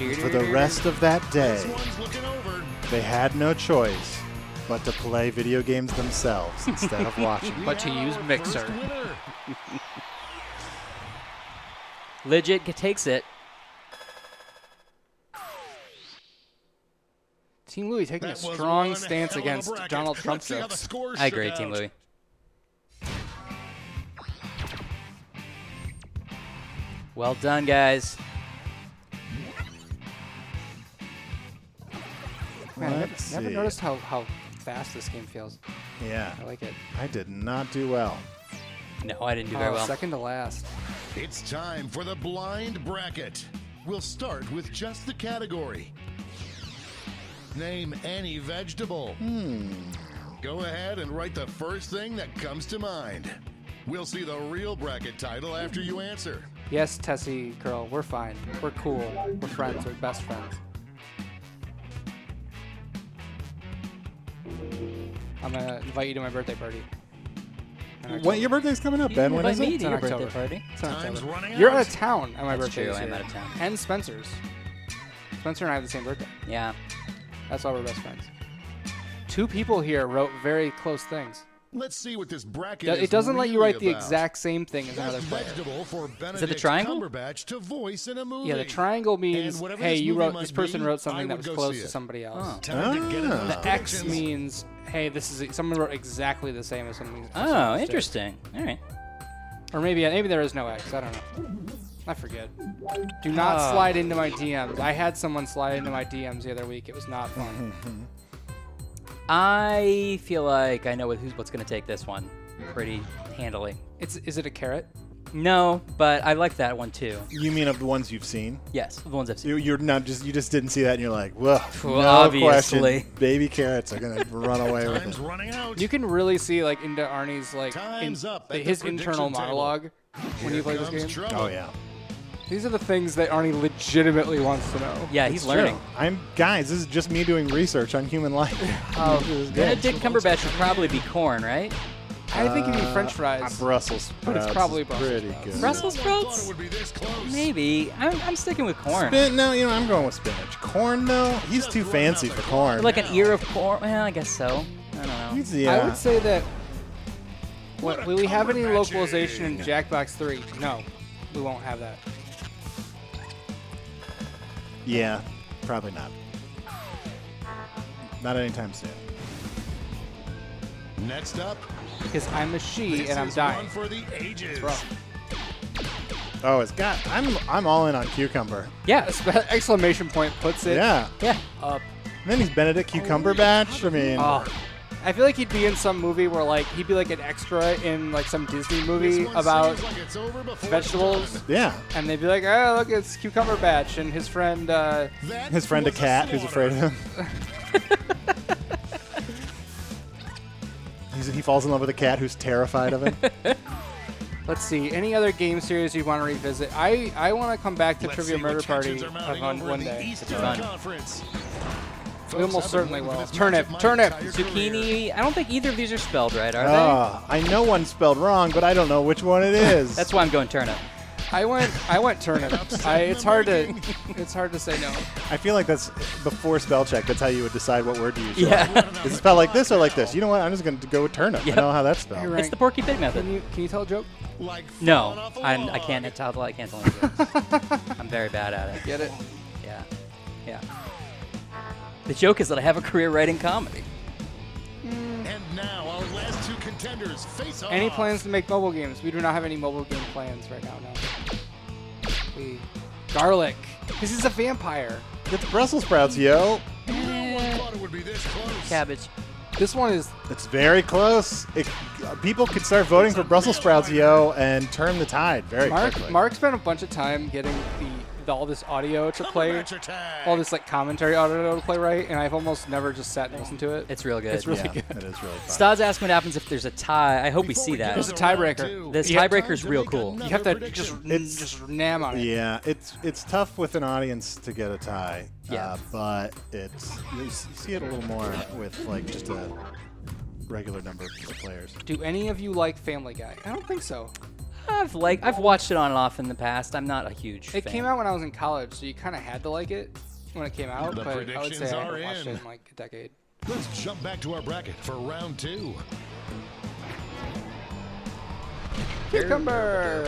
For the rest of that day, one's looking over. they had no choice but to play video games themselves instead of watching. But to use Mixer. first. Legit takes it. Team Louis taking That a strong stance hell of a against. Donald Trump Let's see how the jokes. I shook agree, Team out. Louis. Well done, guys. Man, I never, Let's never see. noticed how, how fast this game feels. Yeah, I like it. I did not do well. No, I didn't do very Oh, well. Second to last. It's time for the blind bracket. We'll start with just the category. Name any vegetable. Hmm. Go ahead and write the first thing that comes to mind. We'll see the real bracket title after you answer. Yes, Tessie girl, we're fine. We're cool. We're friends. We're best friends. I'm gonna invite you to my birthday party. When your birthday's coming up, You Ben? didn't When invite is me it? to It's in your birthday October. party. It's in Time's October. running You're out. out of town at my That's birthday. true, this I'm year. out of town. And Spencer's. Spencer and I have the same birthday. Yeah. That's why we're best friends. Two people here wrote very close things. Let's see what this bracket Do- is It doesn't let you really write the about. exact same thing as Best another player. vegetable for Benedict triangle? Cumberbatch to voice in a movie. Yeah, the triangle means And whatever hey, this you movie wrote might this person be, wrote I something that would was go close see to it. somebody else. Oh. Time to get into the The X means hey, this is someone wrote exactly the same as something. Oh, interesting. All right. Or maybe maybe there is no X. I don't know. I forget. Do not Oh. slide into my DMs. I had someone slide into my DMs the other week. It was not fun. I feel like I know who's what's going to take this one pretty handily. it's is it a carrot? No, but I like that one too. You mean of the ones you've seen? Yes, the ones I've seen. You, you're not just you just didn't see that, and you're like, well, Well, no obviously. question, baby carrots are gonna run away with Time's it. running out. You can really see like into Arnie's like Time's up at the his prediction internal table. monologue when you play this Comes game. trouble. Oh yeah, These are the things that Arnie legitimately wants to know. Yeah, he's It's learning. true. I'm guys. This is just me doing research on human life. Oh, Benedict Cumberbatch would probably be corn, right? I think you need French Uh, fries. Brussels But it's probably Brussels pretty sprouts. good. Brussels No sprouts? it would be this close. Maybe. I'm, I'm sticking with corn. Spin- no, you know I'm going with spinach. Corn though, he's too fancy for corn. Like an ear of corn. Well, I guess so. I don't know. He's- yeah. I would say that. What What, will we have any localization in Jackbox 3? No, we won't have that. yeah, probably not. Not anytime soon. Next up, Because I'm a she this and I'm is dying. one for the ages. rough. Oh, it's got. I'm I'm all in on cucumber. Yeah. Exclamation point puts it Yeah. Yeah. up. And then he's Benedict Cucumberbatch. I mean, Oh. I feel like he'd be in some movie where like he'd be like an extra in like some Disney movie about like it's over before it's vegetables. yeah. and they'd be like, oh look, it's Cucumber Batch and his friend. Uh, His friend a was cat who's afraid of him. He's, he falls in love with a cat who's terrified of him. let's see, any other game series you want to revisit? I I want to come back to Let's Trivia see what Murder Party are mounting on one day. Eastern fun. We almost Folks, I've been certainly will. this Turnip, turnip, Zucchini. I don't think either of these are spelled right, are Ah, I know one's spelled wrong, but I don't know which one it is. That's why I'm going turnip. I went I went turnip. I, it's hard to it's hard to say no. I feel like that's before spell check. That's how you would decide what word to use. Yeah. Is it spelled like this or like this? You know what? I'm just going to go with turnip. Yep. I know how that's spelled. You're It's the Porky Pig method. Can you can you tell a joke? Like No, falling off a I'm, I can't tell. I can't tell any jokes. I'm very bad at it. Get it? Yeah, yeah. The joke is that I have a career writing comedy. Mm. And now our last two contenders face off. Any plans to make mobile games? We do not have any mobile game plans right now. No. We garlic. This is a vampire. Get the Brussels sprouts, yo. No one thought it would be this. Cabbage. This one is It's very close. It, people could start voting for Brussels sprouts, yo, and turn the tide very Mark. quickly. Mark spent a bunch of time getting the all this audio to play, all this like commentary audio to play right, and I've almost never just sat and listened to it. It's real good. It's really yeah, good. it is really fun. Stod's asking what happens if there's a tie. I hope we see get that. There's a into round tiebreaker. two, This Yeah. tiebreaker's time to real cool. You have to prediction. just It's- just nam on it. Yeah, it's it's tough with an audience to get a tie. Yeah. Uh, but it's you see it a little more with like just a regular number of players. Do any of you like Family Guy? I don't think so. I've like I've watched it on and off in the past. I'm not a huge. Fan. It fan. came out when I was in college, so you kind of had to like it when it came out. The but I would say I are haven't watched in. it in like a decade. Let's jump back to our bracket for round two. Cucumber.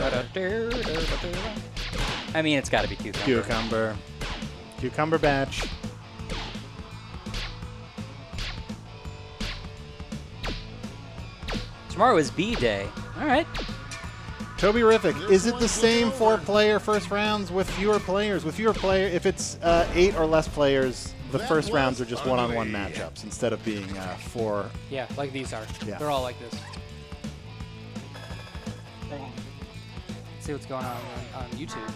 I mean, it's got to be cucumber. Cucumber. Cucumber batch. Tomorrow is B day. All right. Toby Riffic, is it the same four player first rounds with fewer players? With fewer player, if it's uh, eight or less players, the That first rounds are just one-on-one matchups instead of being uh, four. Yeah, like these are. Yeah. They're all like this. See what's going on on, on YouTube.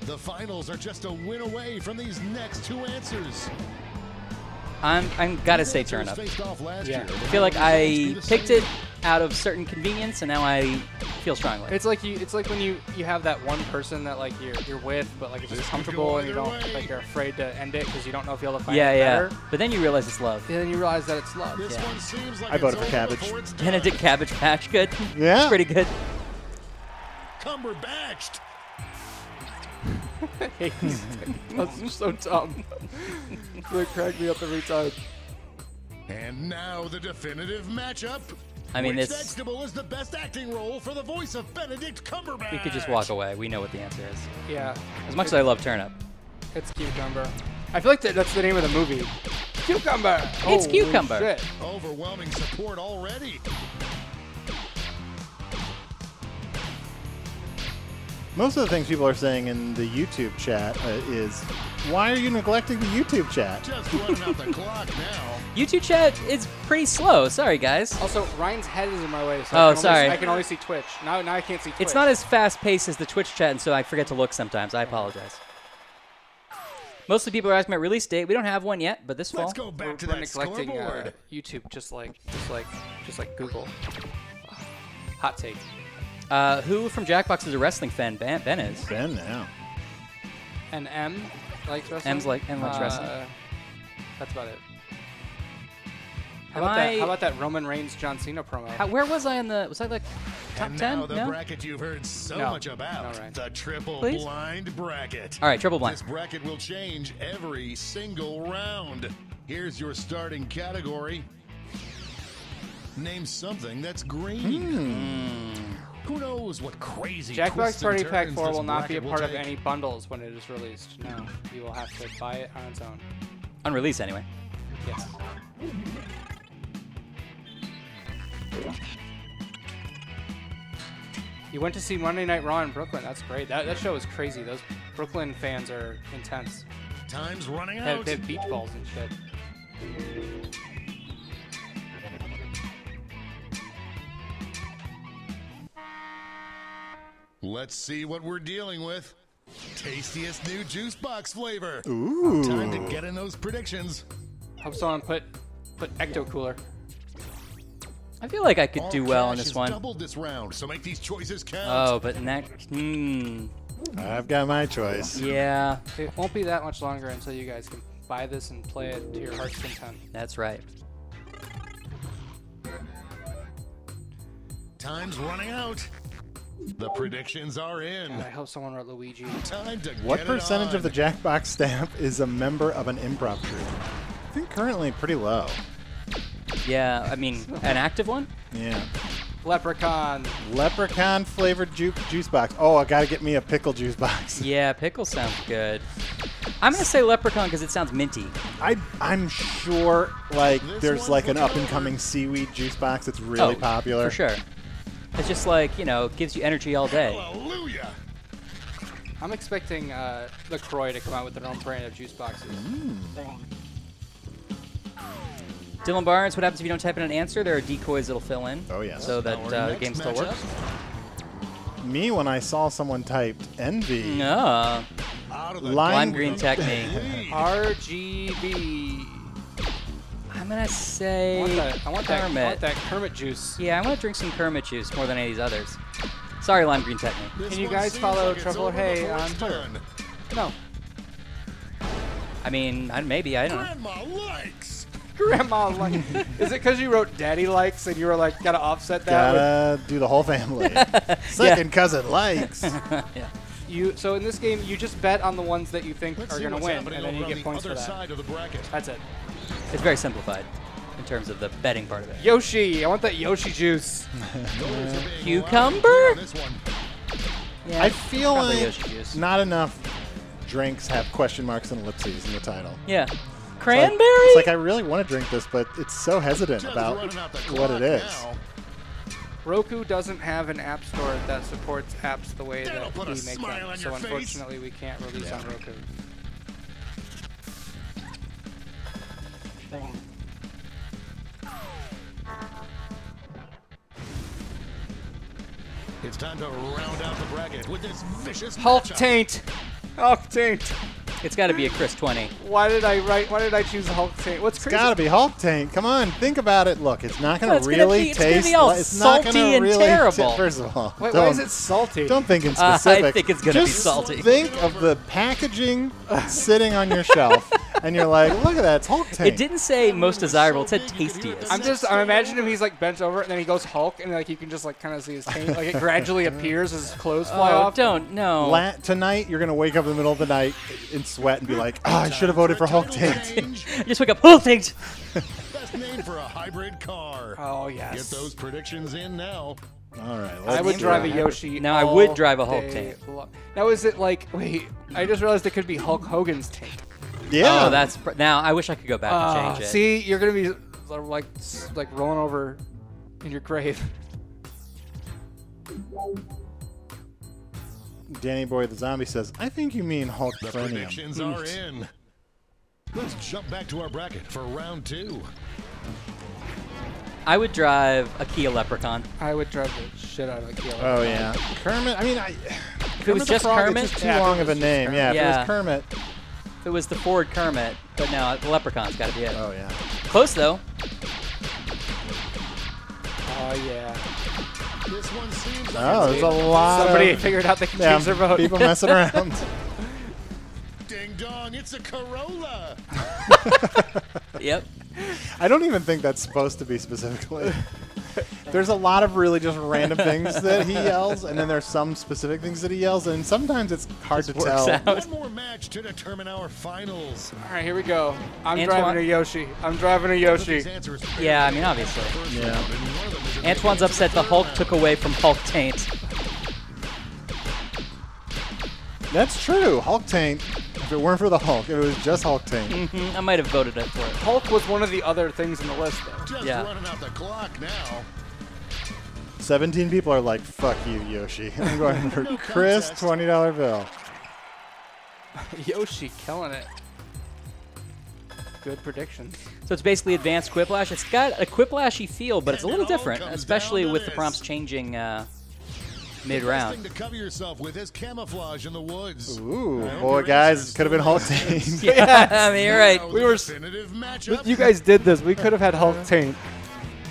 The finals are just a win away from these next two answers. I'm I'm gotta These say turn up. faced off last Yeah. I feel like I picked it out of certain convenience, and now I feel strongly. It's like you. It's like when you you have that one person that like you're you're with, but like it's This just comfortable and you don't like you're afraid to end it because you don't know if you'll find yeah, it yeah. better. But then you realize it's love. And then you realize that it's love. This Yeah. one seems like I voted for cabbage. before it's done. Benedict Cabbage Patch, good. Yeah. pretty good. Cumberbatched. That's so dumb. they crack me up every time. And now the definitive matchup. I mean, Which this- vegetable is the best acting role for the voice of Benedict Cumberbatch? We could just walk away. We know what the answer is. Yeah, As much as I love turnip. it's cucumber. I feel like that, that's the name of the movie. Cucumber. It's Holy cucumber. shit. Overwhelming support already. Most of the things people are saying in the YouTube chat uh, is, why are you neglecting the YouTube chat? Just running out the clock now. YouTube chat is pretty slow. Sorry, guys. Also, Ryan's head is in my way, so Oh, I sorry. Only, I can only see Twitch. Now, now I can't see Twitch. It's not as fast paced as the Twitch chat, and so I forget to look sometimes. I apologize. Most of the people are asking about release date. We don't have one yet, but this fall. Let's go back We're, to we're that neglecting uh, scoreboard. YouTube, just like, just like, just like Google. Hot take. Uh, who from Jackbox is a wrestling fan? Ben, ben is. Ben now. And M likes wrestling. M's like- M likes Uh, wrestling. That's about it. How Am about, that, how about that Roman Reigns John Cena promo? How, where was I in the? Was I like top and ten? now the No. bracket you've heard so No. much about. No, Ryan. the triple Please? blind bracket. All right, triple blind. This bracket will change every single round. Here's your starting category. Name something that's green. Who knows what crazy Jackbox twists and Party Pack 4 will not be a part of take. any bundles when it is released. No, you will have to buy it on its own. On release, anyway. Yes. You went to see Monday Night Raw in Brooklyn. That's great. That, that show was crazy. Those Brooklyn fans are intense. Time's running They have, out. they have beach balls and shit. Let's see what we're dealing with. Tastiest new juice box flavor. Ooh. Time to get in those predictions. Hope someone put put Ecto Cooler. I feel like I could All do well in this one. Doubled this round, so make these choices count. Oh, but next, hmm, I've got my choice. yeah, It won't be that much longer until you guys can buy this and play it to your heart's content. that's right. Time's running out. The predictions are in. I hope someone wrote Luigi. Time to What get percentage it of the Jackbox staff is a member of an improv troupe? I think currently pretty low. Yeah, I mean, an active one. Yeah. Leprechaun. Leprechaun flavored ju- juice box. Oh, I gotta get me a pickle juice box. Yeah, pickle sounds good. I'm gonna say leprechaun because it sounds minty. I I'm sure like This there's like an up and coming seaweed juice box that's really oh, popular. for sure. It's just like you know, gives you energy all day. Hallelujah. I'm expecting uh, LaCroix to come out with their own brand of juice boxes. Dylan Barnes, what happens if you don't type in an answer? There are decoys that'll fill in. Oh, yes. So that uh, the game still matchup, works. Me when I saw someone typed envy. No. Out Lime Lime gate green technique. RGB. I'm gonna I say want that. I want that. I Kermit. want that Kermit juice. Yeah, I want to drink some Kermit juice more than any of these others. Sorry, lime green technique. This Can you guys follow like it's Trouble Hay on Twitter? No. I mean, I, maybe I don't know. Grandma likes. Grandma like. Is it because you wrote daddy likes and you were like gotta offset that? Gotta do the whole family. Second cousin likes. yeah. You so in this game you just bet on the ones that you think Let's are gonna win, and then you get points for that. side of the. That's it. It's very simplified in terms of the betting part of it. Yoshi, I want that Yoshi juice. Voters uh, Cucumber? loud on this one. Yeah, I feel like Yoshi juice. not enough drinks have question marks and ellipses in the title. Yeah. It's like- Cranberry? It's like I really want to drink this, but it's so hesitant Just about running out the what it is. now. Roku doesn't have an app store that supports apps the way That'll that we make them. So your face. unfortunately, we can't release on Roku. It's time to round out the bracket with this vicious Hulk matchup. Taint. Hulk Taint. It's got to be a Chris 20. Why did I write? Why did I choose Hulk Tank? What's It's crazy? got to be Hulk Tank. Come on, think about it. Look, it's not going to it's gonna really be- it's gonna taste. be all li- it's not salty gonna and really terrible. first of all, Wait, why is it salty? don't think in Uh, I think it's gonna be Just salty. Think of the packaging sitting on your shelf, and you're like, look at that, it's Hulk Tank. It didn't say most desirable. It said tastiest. I'm just I'm imagining him. He's like bent over, and then he goes Hulk, and like you can just like kind of see his taint. Like it gradually appears as his clothes fly oh, off. don't no. La- tonight, you're gonna wake up in the middle of the night in sweat and be like, oh, I should have voted for Hulk Tank. Just wake up. Hulk thanks. Best name for a hybrid car. Oh yes. Get those predictions in now. All right, I let's would drive a. Yoshi. Now I would drive a Hulk day Taint. Now is it like wait? I just realized it could be Hulk Hogan's taint. Yeah, Oh, that's pr- now. I wish I could go back Ah, and change it. see, you're gonna be uh, like like rolling over in your grave. Danny Boy the Zombie says, I think you mean Hulk The Cranium. predictions are in. Let's jump back to our bracket for round two. I would drive a Kia Leprechaun. I would drive the shit out of a Kia. Oh yeah, Kermit. I mean, I. If it was just Frog, Kermit, it's just too Yeah, long of a name. Yeah, if it was Kermit. if it was the Ford Kermit, but no, the Leprechaun's got to be it. Oh yeah. Close though. Oh yeah. Oh, it's there's a lot Somebody of figured out the can yeah, change their vote. people messing around. ding dong. It's a Corolla. Yep. I don't even think that's supposed to be specifically. There's a lot of really just random things that he yells, and then there's some specific things that he yells, and sometimes it's hard to works tell. out. One more match to determine our finals. All right, here we go. I'm Antoine- driving a Yoshi. I'm driving a Yoshi. Yeah, I mean, obviously. Yeah. And one of them is a Antoine's upset the Hulk took away from Hulk Taint. That's true. Hulk Taint. If it weren't for the Hulk, if it was just Hulk Taint. Mm, I might have voted it for it. Hulk was one of the other things in the list, though. Just Yeah. running out the clock now. 17 people are like, fuck you, Yoshi. I'm going for No Chris, contest. $20 bill. Yoshi killing it. Good prediction. So it's basically advanced Quiplash. It's got a Quiplashy feel, but it's a little it different, especially down to with the prompts changing uh, Best mid-round. thing to cover yourself with is camouflage in the woods. Ooh, boy, guys, could have been still Hulk match. Taint. Yeah, I mean, you're right. We the were s- definitive matchup. You guys did this. We could have had Hulk Taint.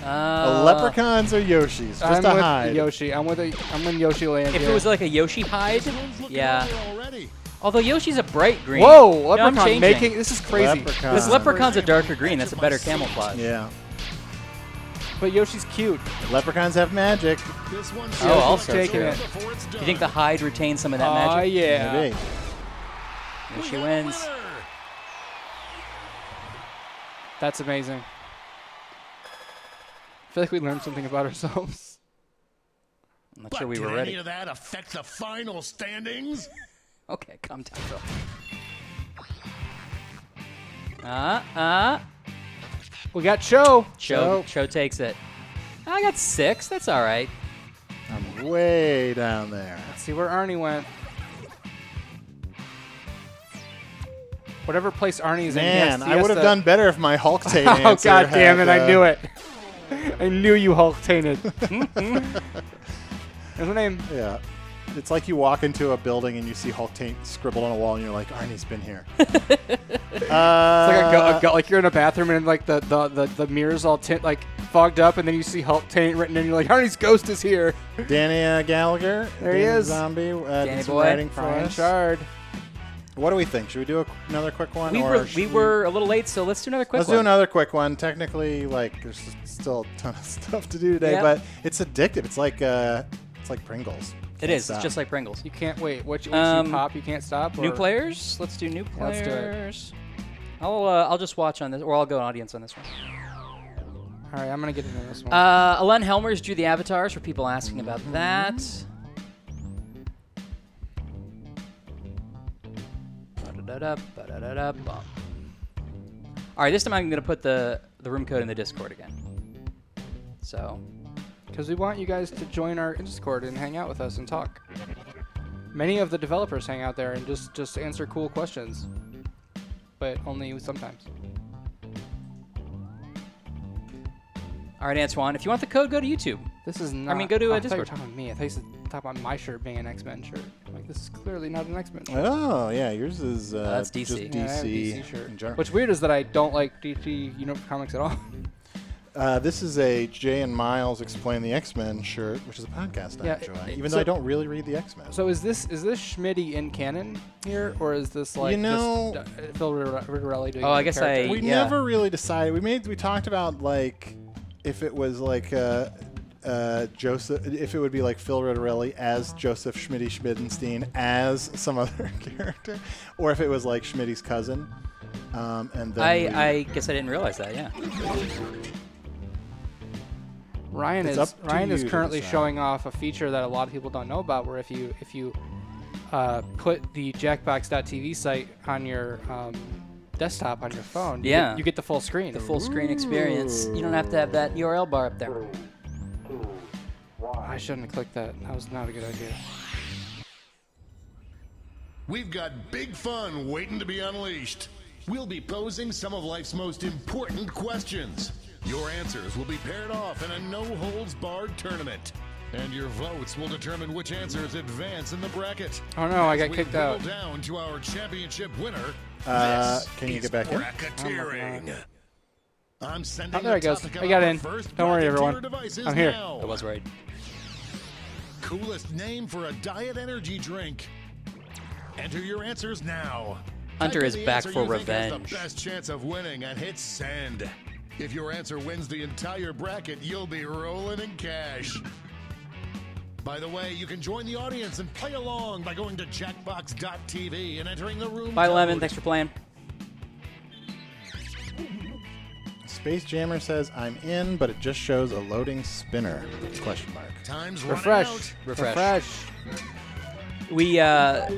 Uh, leprechauns or Yoshis? Just I'm a with hide. Yoshi. I'm with a. I'm in Yoshi land. If here. it was like a Yoshi hide, This one's looking yeah. Although Yoshi's a bright green. Whoa, No, I'm Leprechaun changing. making this is crazy. Leprechaun. This Uh, leprechaun's a darker green. That's a better camouflage. Yeah. But Yoshi's cute. Leprechauns have magic. This one Oh, I'll seems take it. it's over before it's Do you think the hide retains some of that Oh magic? Oh yeah. Maybe. Yoshi We got wins. That's amazing. I feel like we learned something about ourselves. I'm not But sure we did were any ready. of that affect the final standings? Okay, calm down, Phil. Uh, uh. We got Cho. Cho, Cho takes it. I got six. That's all right. I'm way down there. Let's see where Arnie went. Whatever place Arnie's in. Man, I would have to- done better if my Hulk Taint Oh answer god damn it! had, I knew it. I knew you Hulk tainted. There's a name. Yeah. It's like you walk into a building and you see Hulk Taint scribbled on a wall and you're like, Arnie's been here. uh, It's like a, go- a go- like you're in a bathroom and like the the, the, the mirrors all tint like fogged up and then you see Hulk taint written and you're like Arnie's ghost is here. Danny uh, Gallagher. There he is. Zombie. Uh, Danny boy. writing for Brian us. Shard. What do we think? Should we do a, another quick one? We or were should we were a little late, so let's do another quick Let's one. do another quick one. Technically, like there's still a ton of stuff to do today, Yep. but it's addictive. It's like uh, it's like Pringles. It Can't is. stop. It's just like Pringles. You can't wait. What you, Um, you pop, you can't stop. New players. Let's do new Let's do it. players. I'll uh, I'll just watch on this, or I'll go audience on this one. All right, I'm gonna get into this one. Uh, Alen Helmers drew the avatars for people asking about that. Ba-da-da-da, ba-da-da-da, All right, this time I'm going to put the, the room code in the Discord again. So, Because we want you guys to join our Discord and hang out with us and talk. Many of the developers hang out there and just just answer cool questions, but only sometimes. All right, Antoine, if you want the code, go to YouTube. This is not. I mean, go to, uh, I thought you were talking about me. I thought you were talking about my shirt being an X Men shirt. Like this is clearly not an X Men. Oh yeah, yours is uh, that's just DC. DC. Yeah, I have a DC shirt. in general. What's weird is that I don't like DC Universe comics at all. Uh, this is a Jay and Miles explain the X Men shirt, which is a podcast I enjoy, it- even so- though I don't really read the X Men. so is this is this Schmitty in canon here, or is this like You know- just, uh, Phil Rid- doing? Oh, I guess character? I- we yeah. never really decided. We made we talked about like if it was like uh, uh, Joseph, if it would be like Phil Ridarelli as Joseph Schmitty Schmidenstein as some other character, or if it was like Schmitty's cousin. Um, and then I, we- I guess I didn't realize that, yeah. Ryan It's is Ryan is currently showing off a feature that a lot of people don't know about, where if you if you uh, put the Jackbox.tv site on your um, desktop on your phone, you Yeah. get, you get the full screen. The full screen experience. You don't have to have that URL bar up there. I shouldn't have clicked that. That was not a good idea. We've got big fun waiting to be unleashed. We'll be posing some of life's most important questions. Your answers will be paired off in a no holds barred tournament. And your votes will determine which answers advance in the bracket. Oh no, I got we kicked out. down to our championship winner. Uh, can you get back in? bracketeering. I'm sending Oh, there it goes. I got in. Don't worry, everyone. I'm here. now. I was right. Coolest name for a diet energy drink. Enter your answers now. Hunter Type is back for you think has revenge. the best chance of winning and hit send. If your answer wins the entire bracket, you'll be rolling in cash. By the way, you can join the audience and play along by going to jackbox.tv and entering the room. Bye. Lemon. Thanks for playing. Space Jammer says I'm in, but it just shows a loading spinner? Question mark. Time's running Refresh. out. Refresh. Refresh. We uh,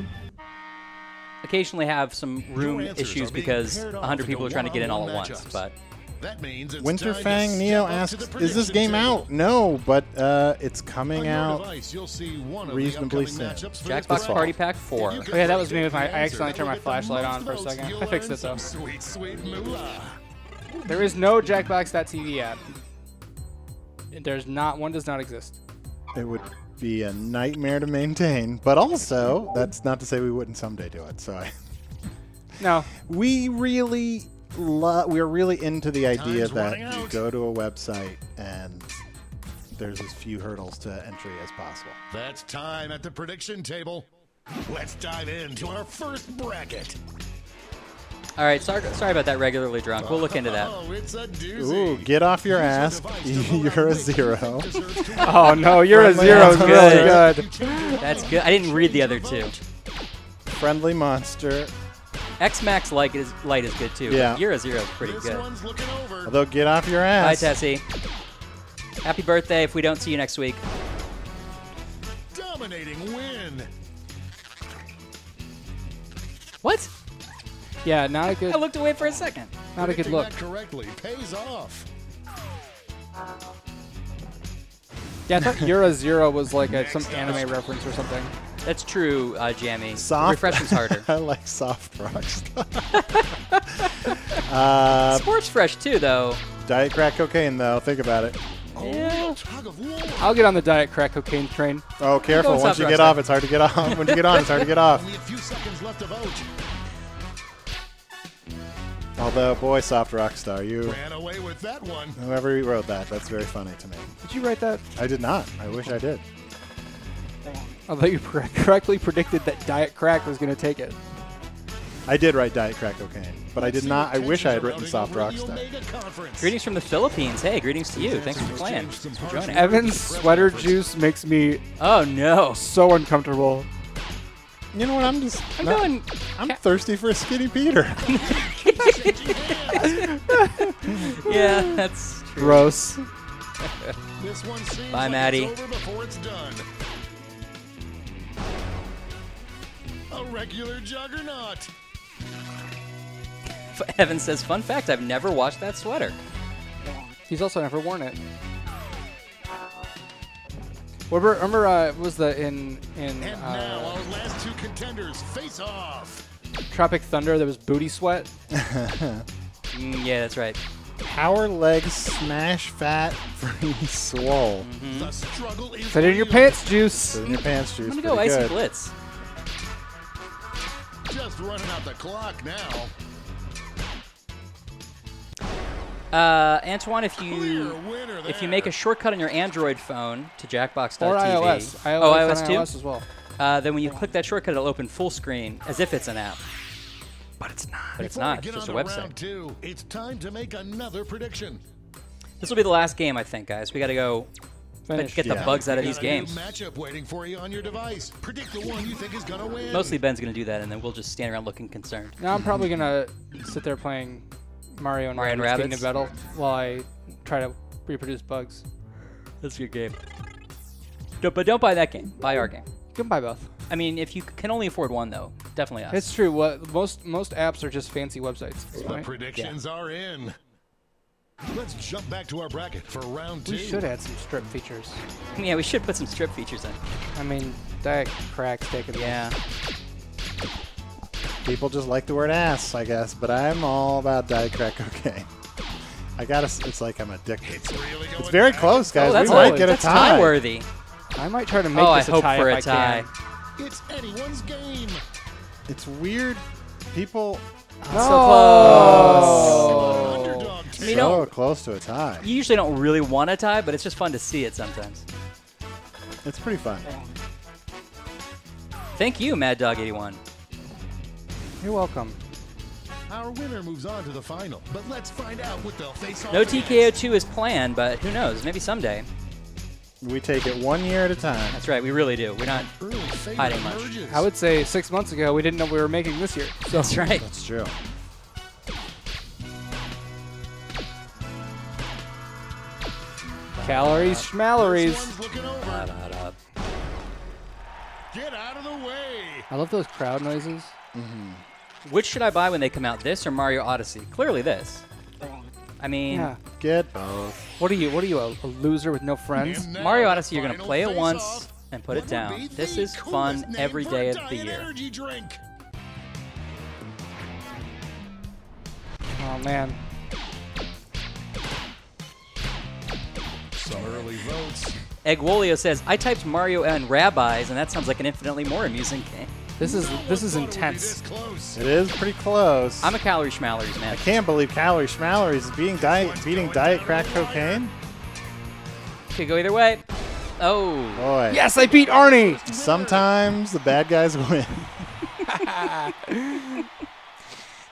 occasionally have some room issues because paired 100 people are trying to get in all at once. But That means it's Winterfang time Neo step up to asks, "Is this game table. out?" No, but uh, it's coming out. device, you'll see one of reasonably the soon. matchups for this Jackbox. Party Pack 4. Oh, yeah, that was me with my- I accidentally turned my that'll get the flashlight on for a second. I fixed earn it, though. Sweet, sweet. There is no Jackbox.tv app. There's not one. Does not exist. It would be a nightmare to maintain, but also that's not to say we wouldn't someday do it. So I, No. we really lo- we're really into the idea Time's that you out. go to a website and there's as few hurdles to entry as possible. That's time at the prediction table. Let's dive into our first bracket. all right, sorry, sorry about that. Regularly drunk. We'll look into that. Oh, it's a doozy. Ooh, get off your Use ass! device to vote You're a which zero. bracket deserves to Oh no, you're a zero. Is answer. really Good. good. That's good. I didn't read the other two. Friendly monster. X Max Light is light is good too. Yeah. But Euro Zero is pretty This good. one's looking over. Although, get off your ass. Hi, Tessie. Happy birthday if we don't see you next week. Dominating win. What? Yeah, not a good. I looked away for a second. Not a good look. that correctly pays off. Yeah, I thought Euro Zero was like a, some anime reference or something. That's true, uh, Jammy. Soft. Refreshing's harder. I like soft rock stuff. uh, Sports Fresh too, though. diet crack cocaine, though. Think about it. Yeah. Tug of war. I'll get on the diet crack cocaine train. Oh, careful! Once you get stuff. off, it's hard to get off. Once you get on, it's hard to get off. Only a few seconds left to vote. Although, boy, soft rock star, you. Ran away with that one. Whoever wrote that, that's very funny to me. Did you write that? I did not. I wish I did. Although you cor- correctly predicted that diet crack was going to take it. I did write Diet Crack Cocaine, but I did not. I wish I had written Soft Rock with Rockstar. the Omega Conference. Greetings from the Philippines. Hey, greetings to you. Thanks for playing. Some Thanks for joining. Evan's sweater juice makes me Oh no. so uncomfortable. You know what? I'm just. I'm not- going. I'm thirsty for a Skinny Peter. Yeah, that's true. Gross. This one seems Bye, like Maddie. A regular juggernaut. Evan says, "Fun fact: I've never washed that sweater." He's also never worn it. Remember, remember uh, was the in in And now uh, our last two contenders face off. Tropic Thunder? There was booty sweat. Mm, yeah, that's right. Power leg smash fat free swole. Mm-hmm. The struggle is Fit in your pants, juice. Put in your pants juice. I'm gonna go pretty icy good. blitz. Just running out the clock now. Uh, Antoine, if you if you make a shortcut on your Android phone to Jackbox.tv, Or iOS. iOS. oh iOS too, iOS as well. uh, then when you click that shortcut, it'll open full screen as if it's an app. But it's not. But it's Before not. It's get just a on to website. Two, it's time to make another prediction. This will be the last game, I think, guys. We got to go Finish. get the Yeah. bugs out of these games. Matchup waiting for you on your device. Predict the one you think is gonna win. Mostly Ben's gonna do that, and then we'll just stand around looking concerned. Now I'm probably gonna sit there playing Mario and Mario and Rabbids Rabbids? Kingdom Battle while I try to reproduce bugs. That's a good game. Don't, but don't buy that game. Buy our game. You can buy both. I mean, if you can only afford one, though, definitely us. It's true. What most most apps are just fancy websites. The right? predictions are in. Let's jump back to our bracket for round two. We should add some strip features. yeah, we should put some strip features in. I mean, Diet Crack's taking the Yeah. People just like the word ass, I guess, but I'm all about die Crack okay. I gotta. It's like I'm addicted. It's really It's very back. close, guys. oh, that's we might oh, get a tie. tie worthy. I might try to make Oh, I this a hope tie for if a I tie. can. It's anyone's game. It's weird. People So oh. close. Underdog I mean, so don't, close to a tie. you usually don't really want a tie, but it's just fun to see it sometimes. It's pretty fun. Thank you, Mad Dog 81. You're welcome. Our winner moves on to the final, but let's find out what they'll face off No. TKO2 is planned, but who knows? Maybe someday. We take it one year at a time. That's right, we really do. We're not. Hiding much. I would say six months ago we didn't know we were making this year. So That's right. That's true. Calories, This schmalories. one's looking. Get out of the way. I love those crowd noises. Mm-hmm. Which should I buy when they come out? This or Mario Odyssey? Clearly this. I mean, Yeah. Get both. What are you? What are you? A, a loser with no friends? Now Mario Odyssey, you're going to play it once and put it down. This is fun name every for day a of the year. Drink. Oh man. Some early votes. Egg Wolio says, I typed Mario and Rabbis, and that sounds like an infinitely more amusing game. This is No this is thought it would be intense. this close. It is pretty close. I'm a calorie schmalories, man. I can't believe Calorie Schmalories is being diet, beating Diet Crack Cocaine. Could go either way. Oh. Boy. Yes, I beat Arnie. Sometimes the bad guys win.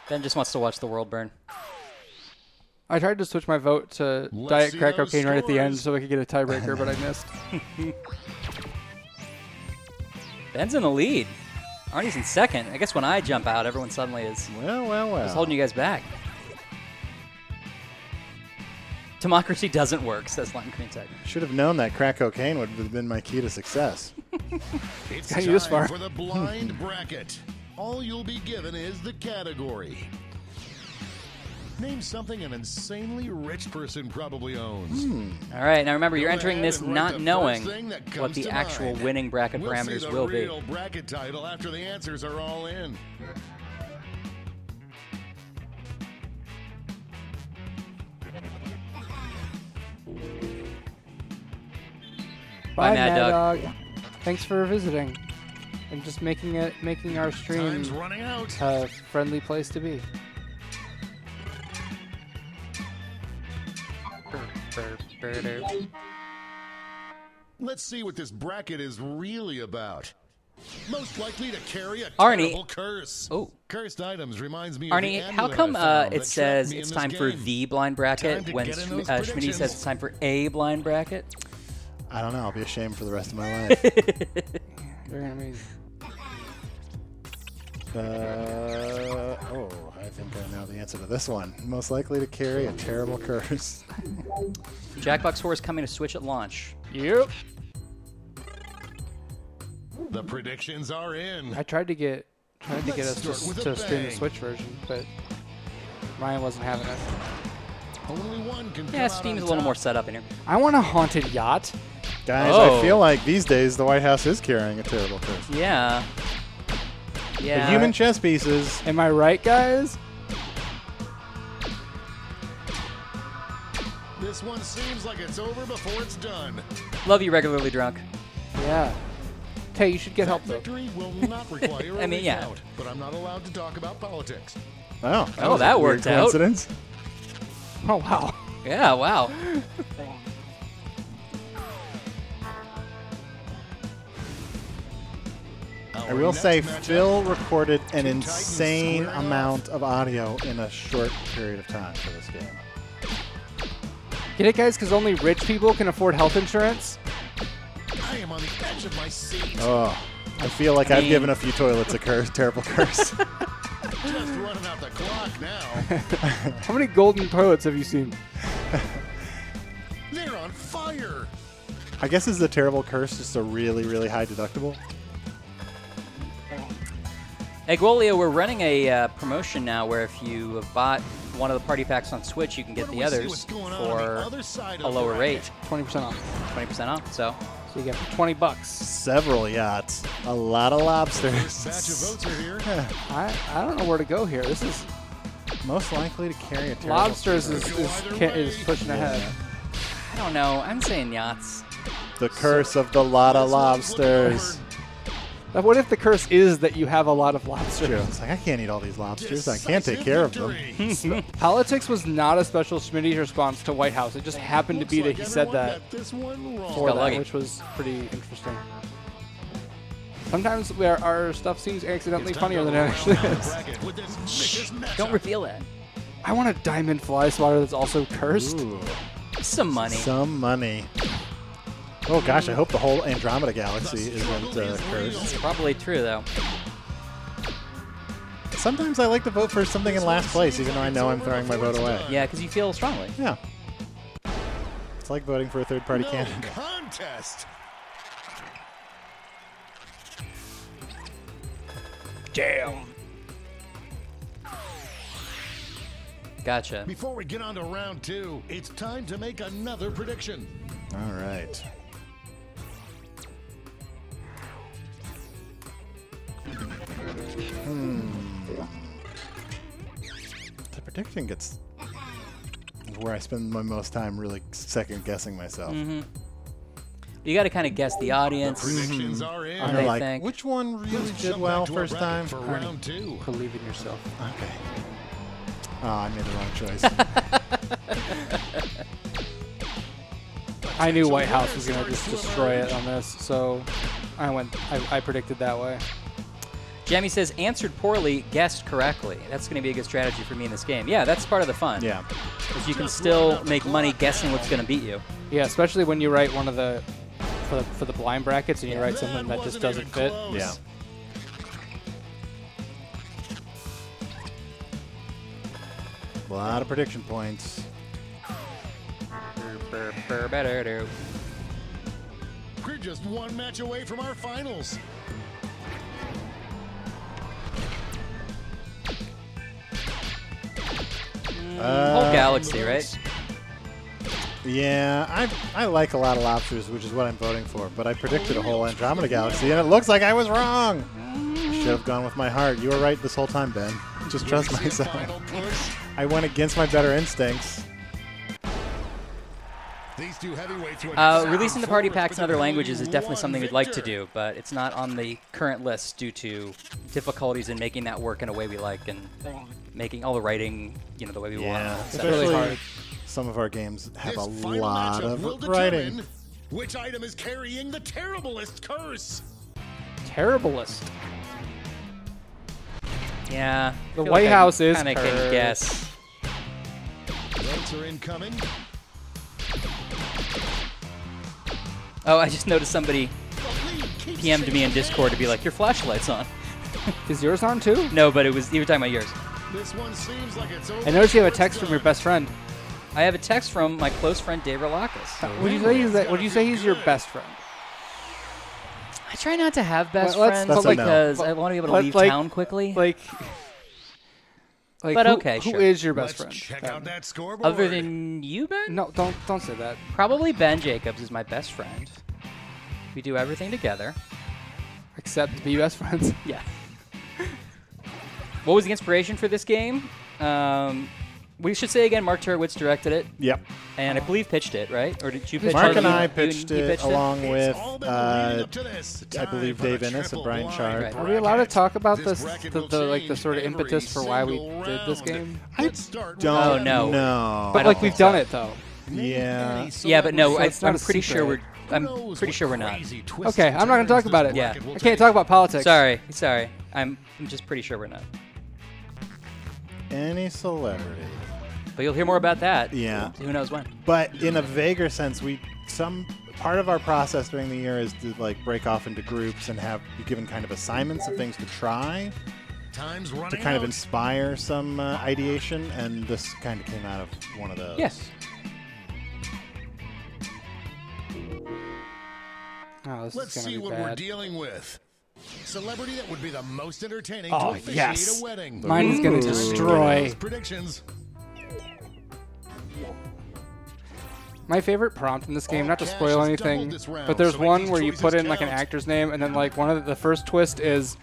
Ben just wants to watch the world burn. I tried to switch my vote to Let's Diet Crack those Cocaine right at the end so we could get a tiebreaker, but I missed. Ben's in the lead. Arnie's in second. I guess when I jump out, everyone suddenly is Well, well, well. just holding you guys back. Democracy doesn't work, says Lime Green Tech. Should have known that crack cocaine would have been my key to success. It's time far. for the blind bracket. All you'll be given is the category. Name something an insanely rich person probably owns. Hmm. All right, now remember, you're entering this not knowing thing what the actual mind. winning bracket We'll see parameters the will be. real bracket title after the answers are all in. Bye, Mad Dog. Thanks for visiting and just making it making our stream Time's running out. a friendly place to be. Let's see what this bracket is really about. Most likely to carry a Arnie. terrible curse. Oh. Cursed items reminds me Arnie, of the how come uh, it says it's this time for the blind bracket when get in Sch- those uh, Schmitty says it's time for a blind bracket? I don't know. I'll be ashamed for the rest of my life. You're gonna be. uh, oh, I think I know the answer to this one. Most likely to carry a terrible curse. Jackbox 4 is coming to Switch at launch. Yep. The predictions are in. I tried to get tried to get Let's us to, a to stream the. Switch version, but Ryan wasn't having it. Only one can Yeah, come out Steam's a little more set up in here. I want a haunted yacht. Guys, Oh. I feel like these days the White House is carrying a terrible curse. Yeah. Yeah. The human chess pieces. Am I right, guys? This one seems like it's over before it's done. Love you regularly drunk. Yeah. Hey, you should get help though. Victory will not require a I mean, yeah. recount, but I'm not allowed to talk about politics. Oh, Oh, that worked out. coincidence. Oh wow. Yeah, wow. I will say, Phil recorded an insane amount of audio in a short period of time for this game. Get it, guys? Because only rich people can afford health insurance. I am on the edge of my seat. Oh, I feel like I've given a few toilets a curse, terrible curse. Just running out the clock now. How many golden toilets have you seen? They're on fire. I guess is the terrible curse just a really, really high deductible? Eggwolio, we're running a uh, promotion now where if you have bought one of the party packs on Switch, you can get the don't we see others what's going on on for the other a lower rate, 20% off. 20% off. So, So you get 20 bucks. Several yachts, a lot of lobsters. Batch of votes are here. I, I don't know where to go here. This is Most likely to carry a terrible lobsters is is, is pushing ahead. I don't know. I'm saying yachts. The curse of the lot of This one's lobsters. But what if the curse is that you have a lot of True. lobsters? It's like I can't eat all these lobsters. I can't take care of them. them. Politics was not a special Schmitty's response to White House. It just happened to be that he said that This one wrong. for that, lucky. which was pretty interesting. Sometimes we are, our stuff seems accidentally funnier than it actually is. bracket with this vicious Don't reveal that. I want a diamond fly swatter that's also cursed. Ooh, Some money. some money. Oh gosh, I hope the whole Andromeda galaxy isn't uh, cursed. Probably true though. Sometimes I like to vote for something in last place, even though I know I'm throwing my vote away. Yeah, because you feel strongly. Yeah. It's like voting for a third-party No candidate. contest. Damn. Gotcha. Before we get on to round two, it's time to make another prediction. All right. Hmm. The prediction gets where I spend my most time really second guessing myself. Mm-hmm. You got to kind of guess the audience. Predictions are in. You're they like, think. which one really Let's did well back to our first bracket time? for round two. Believe in yourself. Okay. Oh, I made the wrong choice. I knew White House was gonna just destroy it on this, so I went. I, I predicted that way. Jamie says answered poorly, guessed correctly. That's going to be a good strategy for me in this game. Yeah, that's part of the fun. yeah. Because you can still make money guessing what's going to beat you. Yeah, especially when you write one of the for the, for the blind brackets and you write something that just doesn't fit. Yeah. A lot of prediction points. Better. We're just one match away from our finals. Uh, Whole galaxy, right? Yeah, I I like a lot of lobsters, which is what I'm voting for. But I predicted a whole Andromeda galaxy, and it looks like I was wrong. Should have gone with my heart. You were right this whole time, Ben. Just trust myself. I went against my better instincts. These two heavyweights Uh, releasing the party packs in other languages is definitely something we'd like to do, but it's not on the current list due to difficulties in making that work in a way we like and making all the writing, you know, the way we Yeah, want. It's really hard. Some of our games have This a final lot of writing. which item is carrying the terriblest curse. terriblest. Yeah. The White House is kind of can guess. Votes are incoming. Oh, I just noticed somebody The PM'd me in Discord to be like, your flashlight's on. Is yours on too? No, but it was you were talking about yours. This one seems like it's over. I noticed you have a text from your best friend. I have a text from my close friend Dave Rolakis. Would you say he's that? Would you say he's your best friend? I try not to have best Well, friends That's a no. because I want to be able to leave like- town quickly. Like, like But who, okay, who sure. is your best Let's friend? check then? out that scoreboard. Other than you, Ben? No, don't don't say that. Probably Ben Jacobs is my best friend. We do everything together. Except be best friends. Yeah. What was the inspiration for this game? Um, we should say again, Mark Turwitz directed it, Yep. and I believe pitched it, right? Or did you pitch Mark it? Mark and You- I you- pitched you it pitched along It's with, all been leading uh, up to this. I believe Dave the Innes and Brian blind Right. Are we allowed to talk about This this, the, the like the sort of impetus for why we single did this game? Let's start with Don't Oh, no. know. But like we've done it though. Yeah. Yeah, but no, So I, I'm a pretty sure we're. I'm pretty sure we're not. Okay, I'm not gonna talk about it. Yeah. I can't talk about politics. Sorry, sorry. I'm, I'm just pretty sure we're not. Any celebrity. But you'll hear more about that. Yeah. Who knows when? But in a vaguer sense, we some part of our process during the year is to like break off into groups and have be given kind of assignments of things to try Time's running to kind of inspire some uh, ideation, and this kind of came out of one of those. Yes. Oh, this Let's is gonna see be what we're dealing with. Celebrity that would be the most entertaining Oh, to officiate yes. a wedding. Mine is gonna destroy. Predictions. My favorite prompt in this game, not to spoil anything, round, but there's so one where you put in like an actor's name, and then like one of the, the first twist is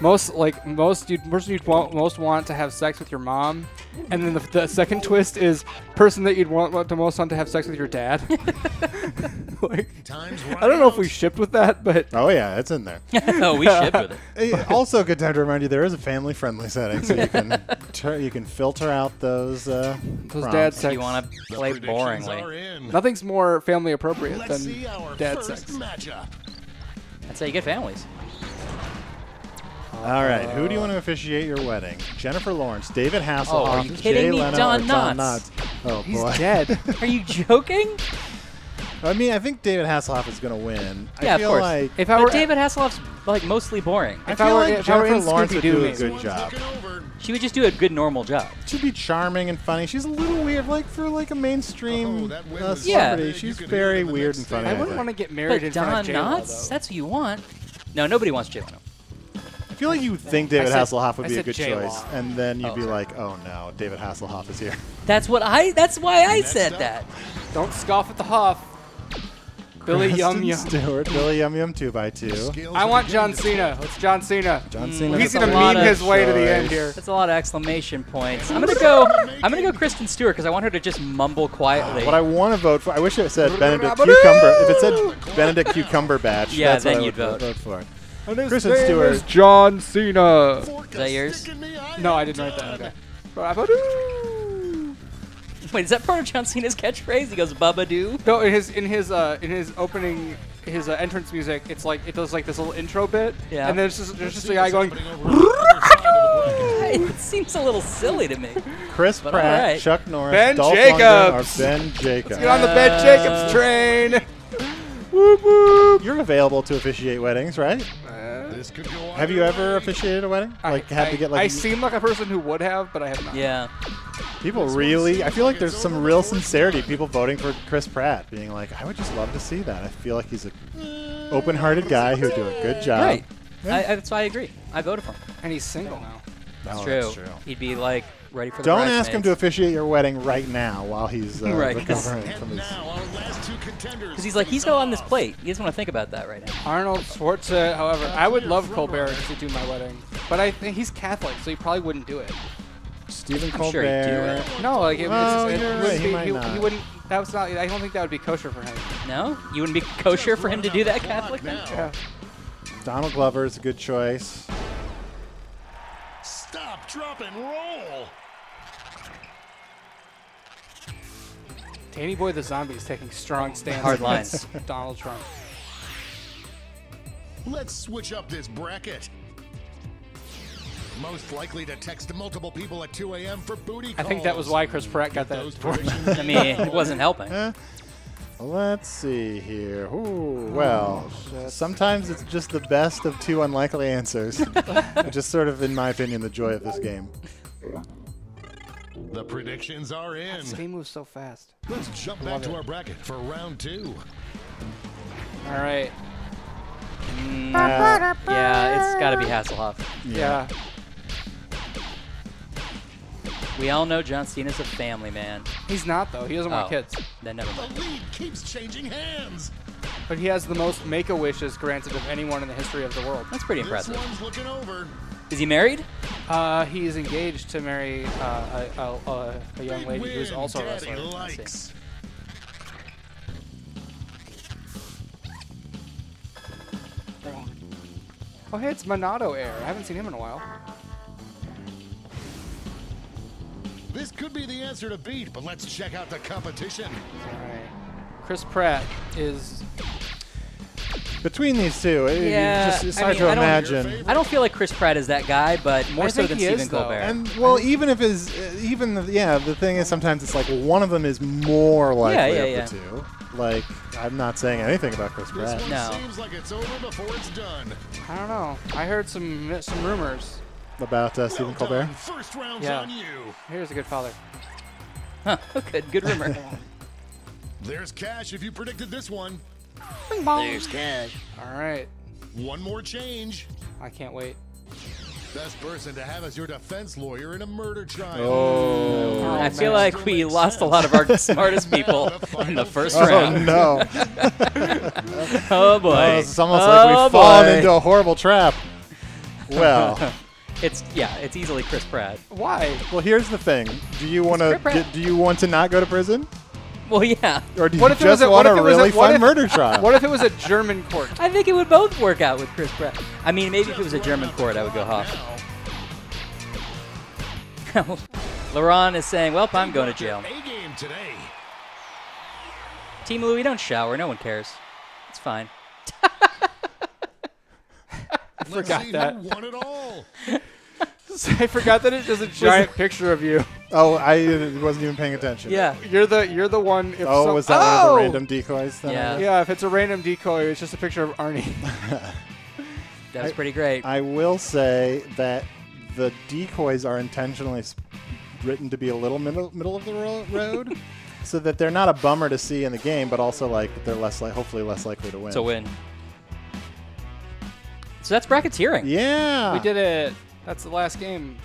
most like most you person you'd want, most want to have sex with your mom, and then the, the second twist is person that you'd want, want to most want to have sex with your dad. like, Time's I don't know if we shipped with that, but Oh yeah, it's in there. oh, we ship with it. Also, a good time to remind you there is a family-friendly setting, so you can tur- you can filter out those uh, those prompts. dad sex. You want to play boringly. Nothing's more family appropriate Let's than see our dad first sex. matchup. That's how you get families. All right, who do you want to officiate your wedding? Jennifer Lawrence, David Hasselhoff, Oh, are you Jay kidding me? Leno, Don or Don Knotts. Knotts? Oh He's boy. dead. Are you joking? I mean, I think David Hasselhoff is going to win. Yeah, I of feel course. like if I But were David Hasselhoff's like mostly boring. I if feel I were- like if I were Jennifer in Lawrence would do a good job. She would just do a good normal job. She'd be charming and funny. She's a little weird, like for like a mainstream Oh, uh, was Yeah. She's very hear in the weird next and funny. I I wouldn't want to get married But in front Don of J-Lo, Knotts, though. that's who you want. No, nobody wants Jay Leno. I feel like you would think David said- Hasselhoff would I be a good J-Lo. choice, and then you'd Oh, be sorry. like, "Oh no, David Hasselhoff is here." That's what I. That's why I Next said up. that. Don't scoff at the Hoff. Billy Yum Kristen Yum. Stewart, Billy Yum Yum two by two. Skills I want John Cena. It's John Cena. John Mm, Cena. He's gonna lot meme his way to the end here. That's a lot of exclamation points. I'm gonna go. I'm gonna go Kristen Stewart because I want her to just mumble quietly. What I want to vote for, I wish it said Benedict Cucumber. If it said Benedict Cucumber Batch, Yeah, that's what then I you'd would vote. for. Chris and his Kristen name Stewart. is John Cena. Fork Is that yours? stick in the eye No, I didn't write that. Doug. Okay. Ba-ba-doo. Wait, is that part of John Cena's catchphrase? He goes Bubba Doo. No, in his in his uh in his opening his uh, entrance music, it's like it does like this little intro bit, Yeah. and then there's just there's just a guy going. happening over on the other side of the bracket. It seems a little silly to me. Chris But Pratt, alright. Chuck Norris, Ben Dolph Jacobs. or Ben Jacobs. Get on the Ben Uh, Jacobs train. whoop whoop. You're available to officiate weddings, right? This could go Have you ever officiated a wedding? I- Like, had I, to get like I a- seem like a person who would have, but I have not. Yeah. people This really. I feel like like there's some over real sincerity. done. People voting for Chris Pratt, being like, I would just love to see that. I feel like he's a open-hearted guy who'd do a good job. Right. I, I, that's why I agree. I voted for him. And he's single now. Oh, true. that's true. He'd be like ready for Don't ask him to officiate your wedding right now while he's uh, Right. recovering from And his. Now our last two contenders. Because he's like, he's got on this plate. He doesn't want to think about that right now. Arnold Schwarzenegger, however, I would love Colbert to do my wedding, but I think he's Catholic, so he probably wouldn't do it. Stephen I'm sure he'd do Colbert. it. No, like it, Oh, it's, it you're wouldn't he be, he, he wouldn't. That was not. I don't think that would be kosher for him. No? You wouldn't be kosher for him to do that Catholic thing? now. Yeah. Donald Glover is a good choice. Stop, drop, and roll. Danny Boy the Zombie is taking strong stance. Hard against lines. Donald Trump. Let's switch up this bracket. Most likely to text multiple people at 2 a.m. for booty I think that was why Chris Pratt got that. Those for- predictions I mean, it wasn't helping. Let's see here. Ooh, well, oh, sometimes it's just the best of two unlikely answers, just sort of, in my opinion, the joy of this game. The predictions are in. This game moves so fast. Let's jump back to it. our bracket for round two. All right. Uh, Yeah, it's got to be Hasselhoff. Yeah. We all know John Cena's a family man. He's not though. He doesn't want Oh. kids. Then never mind. The mind. lead keeps changing hands. But he has the most make a wishes granted of anyone in the history of the world. That's pretty This impressive. one's looking over. Is he married? Uh, he is engaged to marry uh, a, a, a, a young lady who's win, also a Daddy wrestler. likes. Oh, hey, it's Monado Air. I haven't seen him in a while. This could be the answer to beat, but let's check out the competition. All right. Chris Pratt is. Between these two, it, you Yeah, just, it's I hard mean, to I imagine. I don't feel like Chris Pratt is that guy, but more I so than Stephen is, though. Colbert. And well, even if is uh, even the, yeah, the thing is sometimes it's like one of them is more likely Yeah, yeah, of yeah. the two. Like I'm not saying anything about Chris This Pratt. one No. seems like it's over before it's done. I don't know. I heard some some rumors. About uh, Stephen well Colbert. First round's Yeah. on you. Here's a good father. Huh, good, good rumor. There's cash if you predicted this one. There's cash. All right. One more change. I can't wait. Best person to have as your defense lawyer in a murder trial. Oh. I feel like we lost a lot of our smartest people in the first Oh round. no! Oh boy. Oh, it's almost oh, like we've oh, fallen into a horrible trap. Well, It's yeah, it's easily Chris Pratt. Why? well, here's the thing. Do you want to? Do you want to not go to prison, Well, yeah. or do What you if it was just a- what want if a it was a- really fun if- murder trial? What if it was a German court? I think it would both work out with Chris Pratt. I mean, maybe if it was a German court, I would go Hoff. Now, Laurent is saying, "Well, I'm going to jail." Game today. Team Louie, don't shower. No one cares. It's fine. Let's forgot see that. Who won it all. I forgot that it is a giant picture of you. oh, I uh, wasn't even paying attention. Yeah. You're the you're the one. If Oh, some- was that oh! one of the random decoys? Then I Yeah. Yeah, if it's a random decoy, it's just a picture of Arnie. That was pretty great. I will say that the decoys are intentionally written to be a little middle, middle of the road, so that they're not a bummer to see in the game, but also like that they're less like hopefully less likely to win. to win. So that's bracketeering. Yeah, we did it. That's the last game.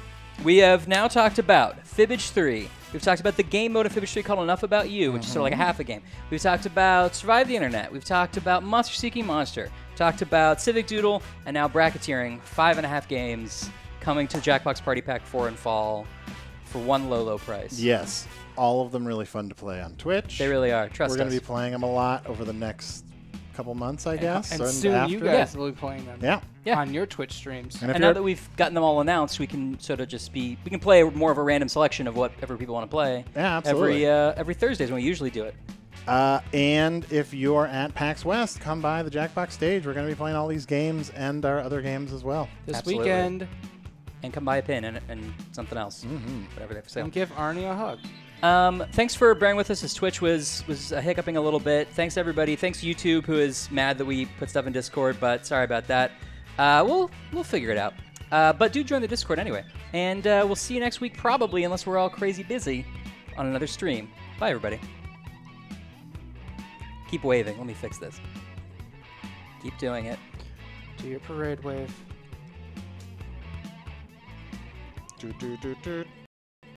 We have now talked about Fibbage 3. We've talked about the game mode of Fibbage 3 called Enough About You, which is sort of like a mm-hmm. half a game. We've talked about Survive the Internet. We've talked about Monster Seeking Monster. Talked about Civic Doodle, and now bracketeering. Five and a half games coming to Jackbox Party Pack 4 in fall for one low, low price. Yes, all of them really fun to play on Twitch. They really are. Trust We're going to be playing them a lot over the next couple months, I guess. and and soon after. you guys Yeah. will be playing them. Yeah. Yeah. On your Twitch streams. And and now that we've gotten them all announced, we can sort of just be we can play more of a random selection of whatever people want to play. Yeah, absolutely. Every uh, every Thursdays when we usually do it. Uh, and if you're at PAX West, come by the Jackbox stage. We're going to be playing all these games and our other games as well. This Absolutely. weekend, and come buy a pin and, and something else, whatever they have for sale. and give Arnie a hug. Um, thanks for bearing with us as Twitch was was uh, hiccuping a little bit. Thanks everybody. Thanks YouTube who is mad that we put stuff in Discord, but sorry about that. Uh, we'll we'll figure it out. Uh, but do join the Discord anyway, and uh, we'll see you next week probably, unless we're all crazy busy on another stream. Bye everybody. Keep waving. Let me fix this. Keep doing it. Do your parade wave. Do do do doot.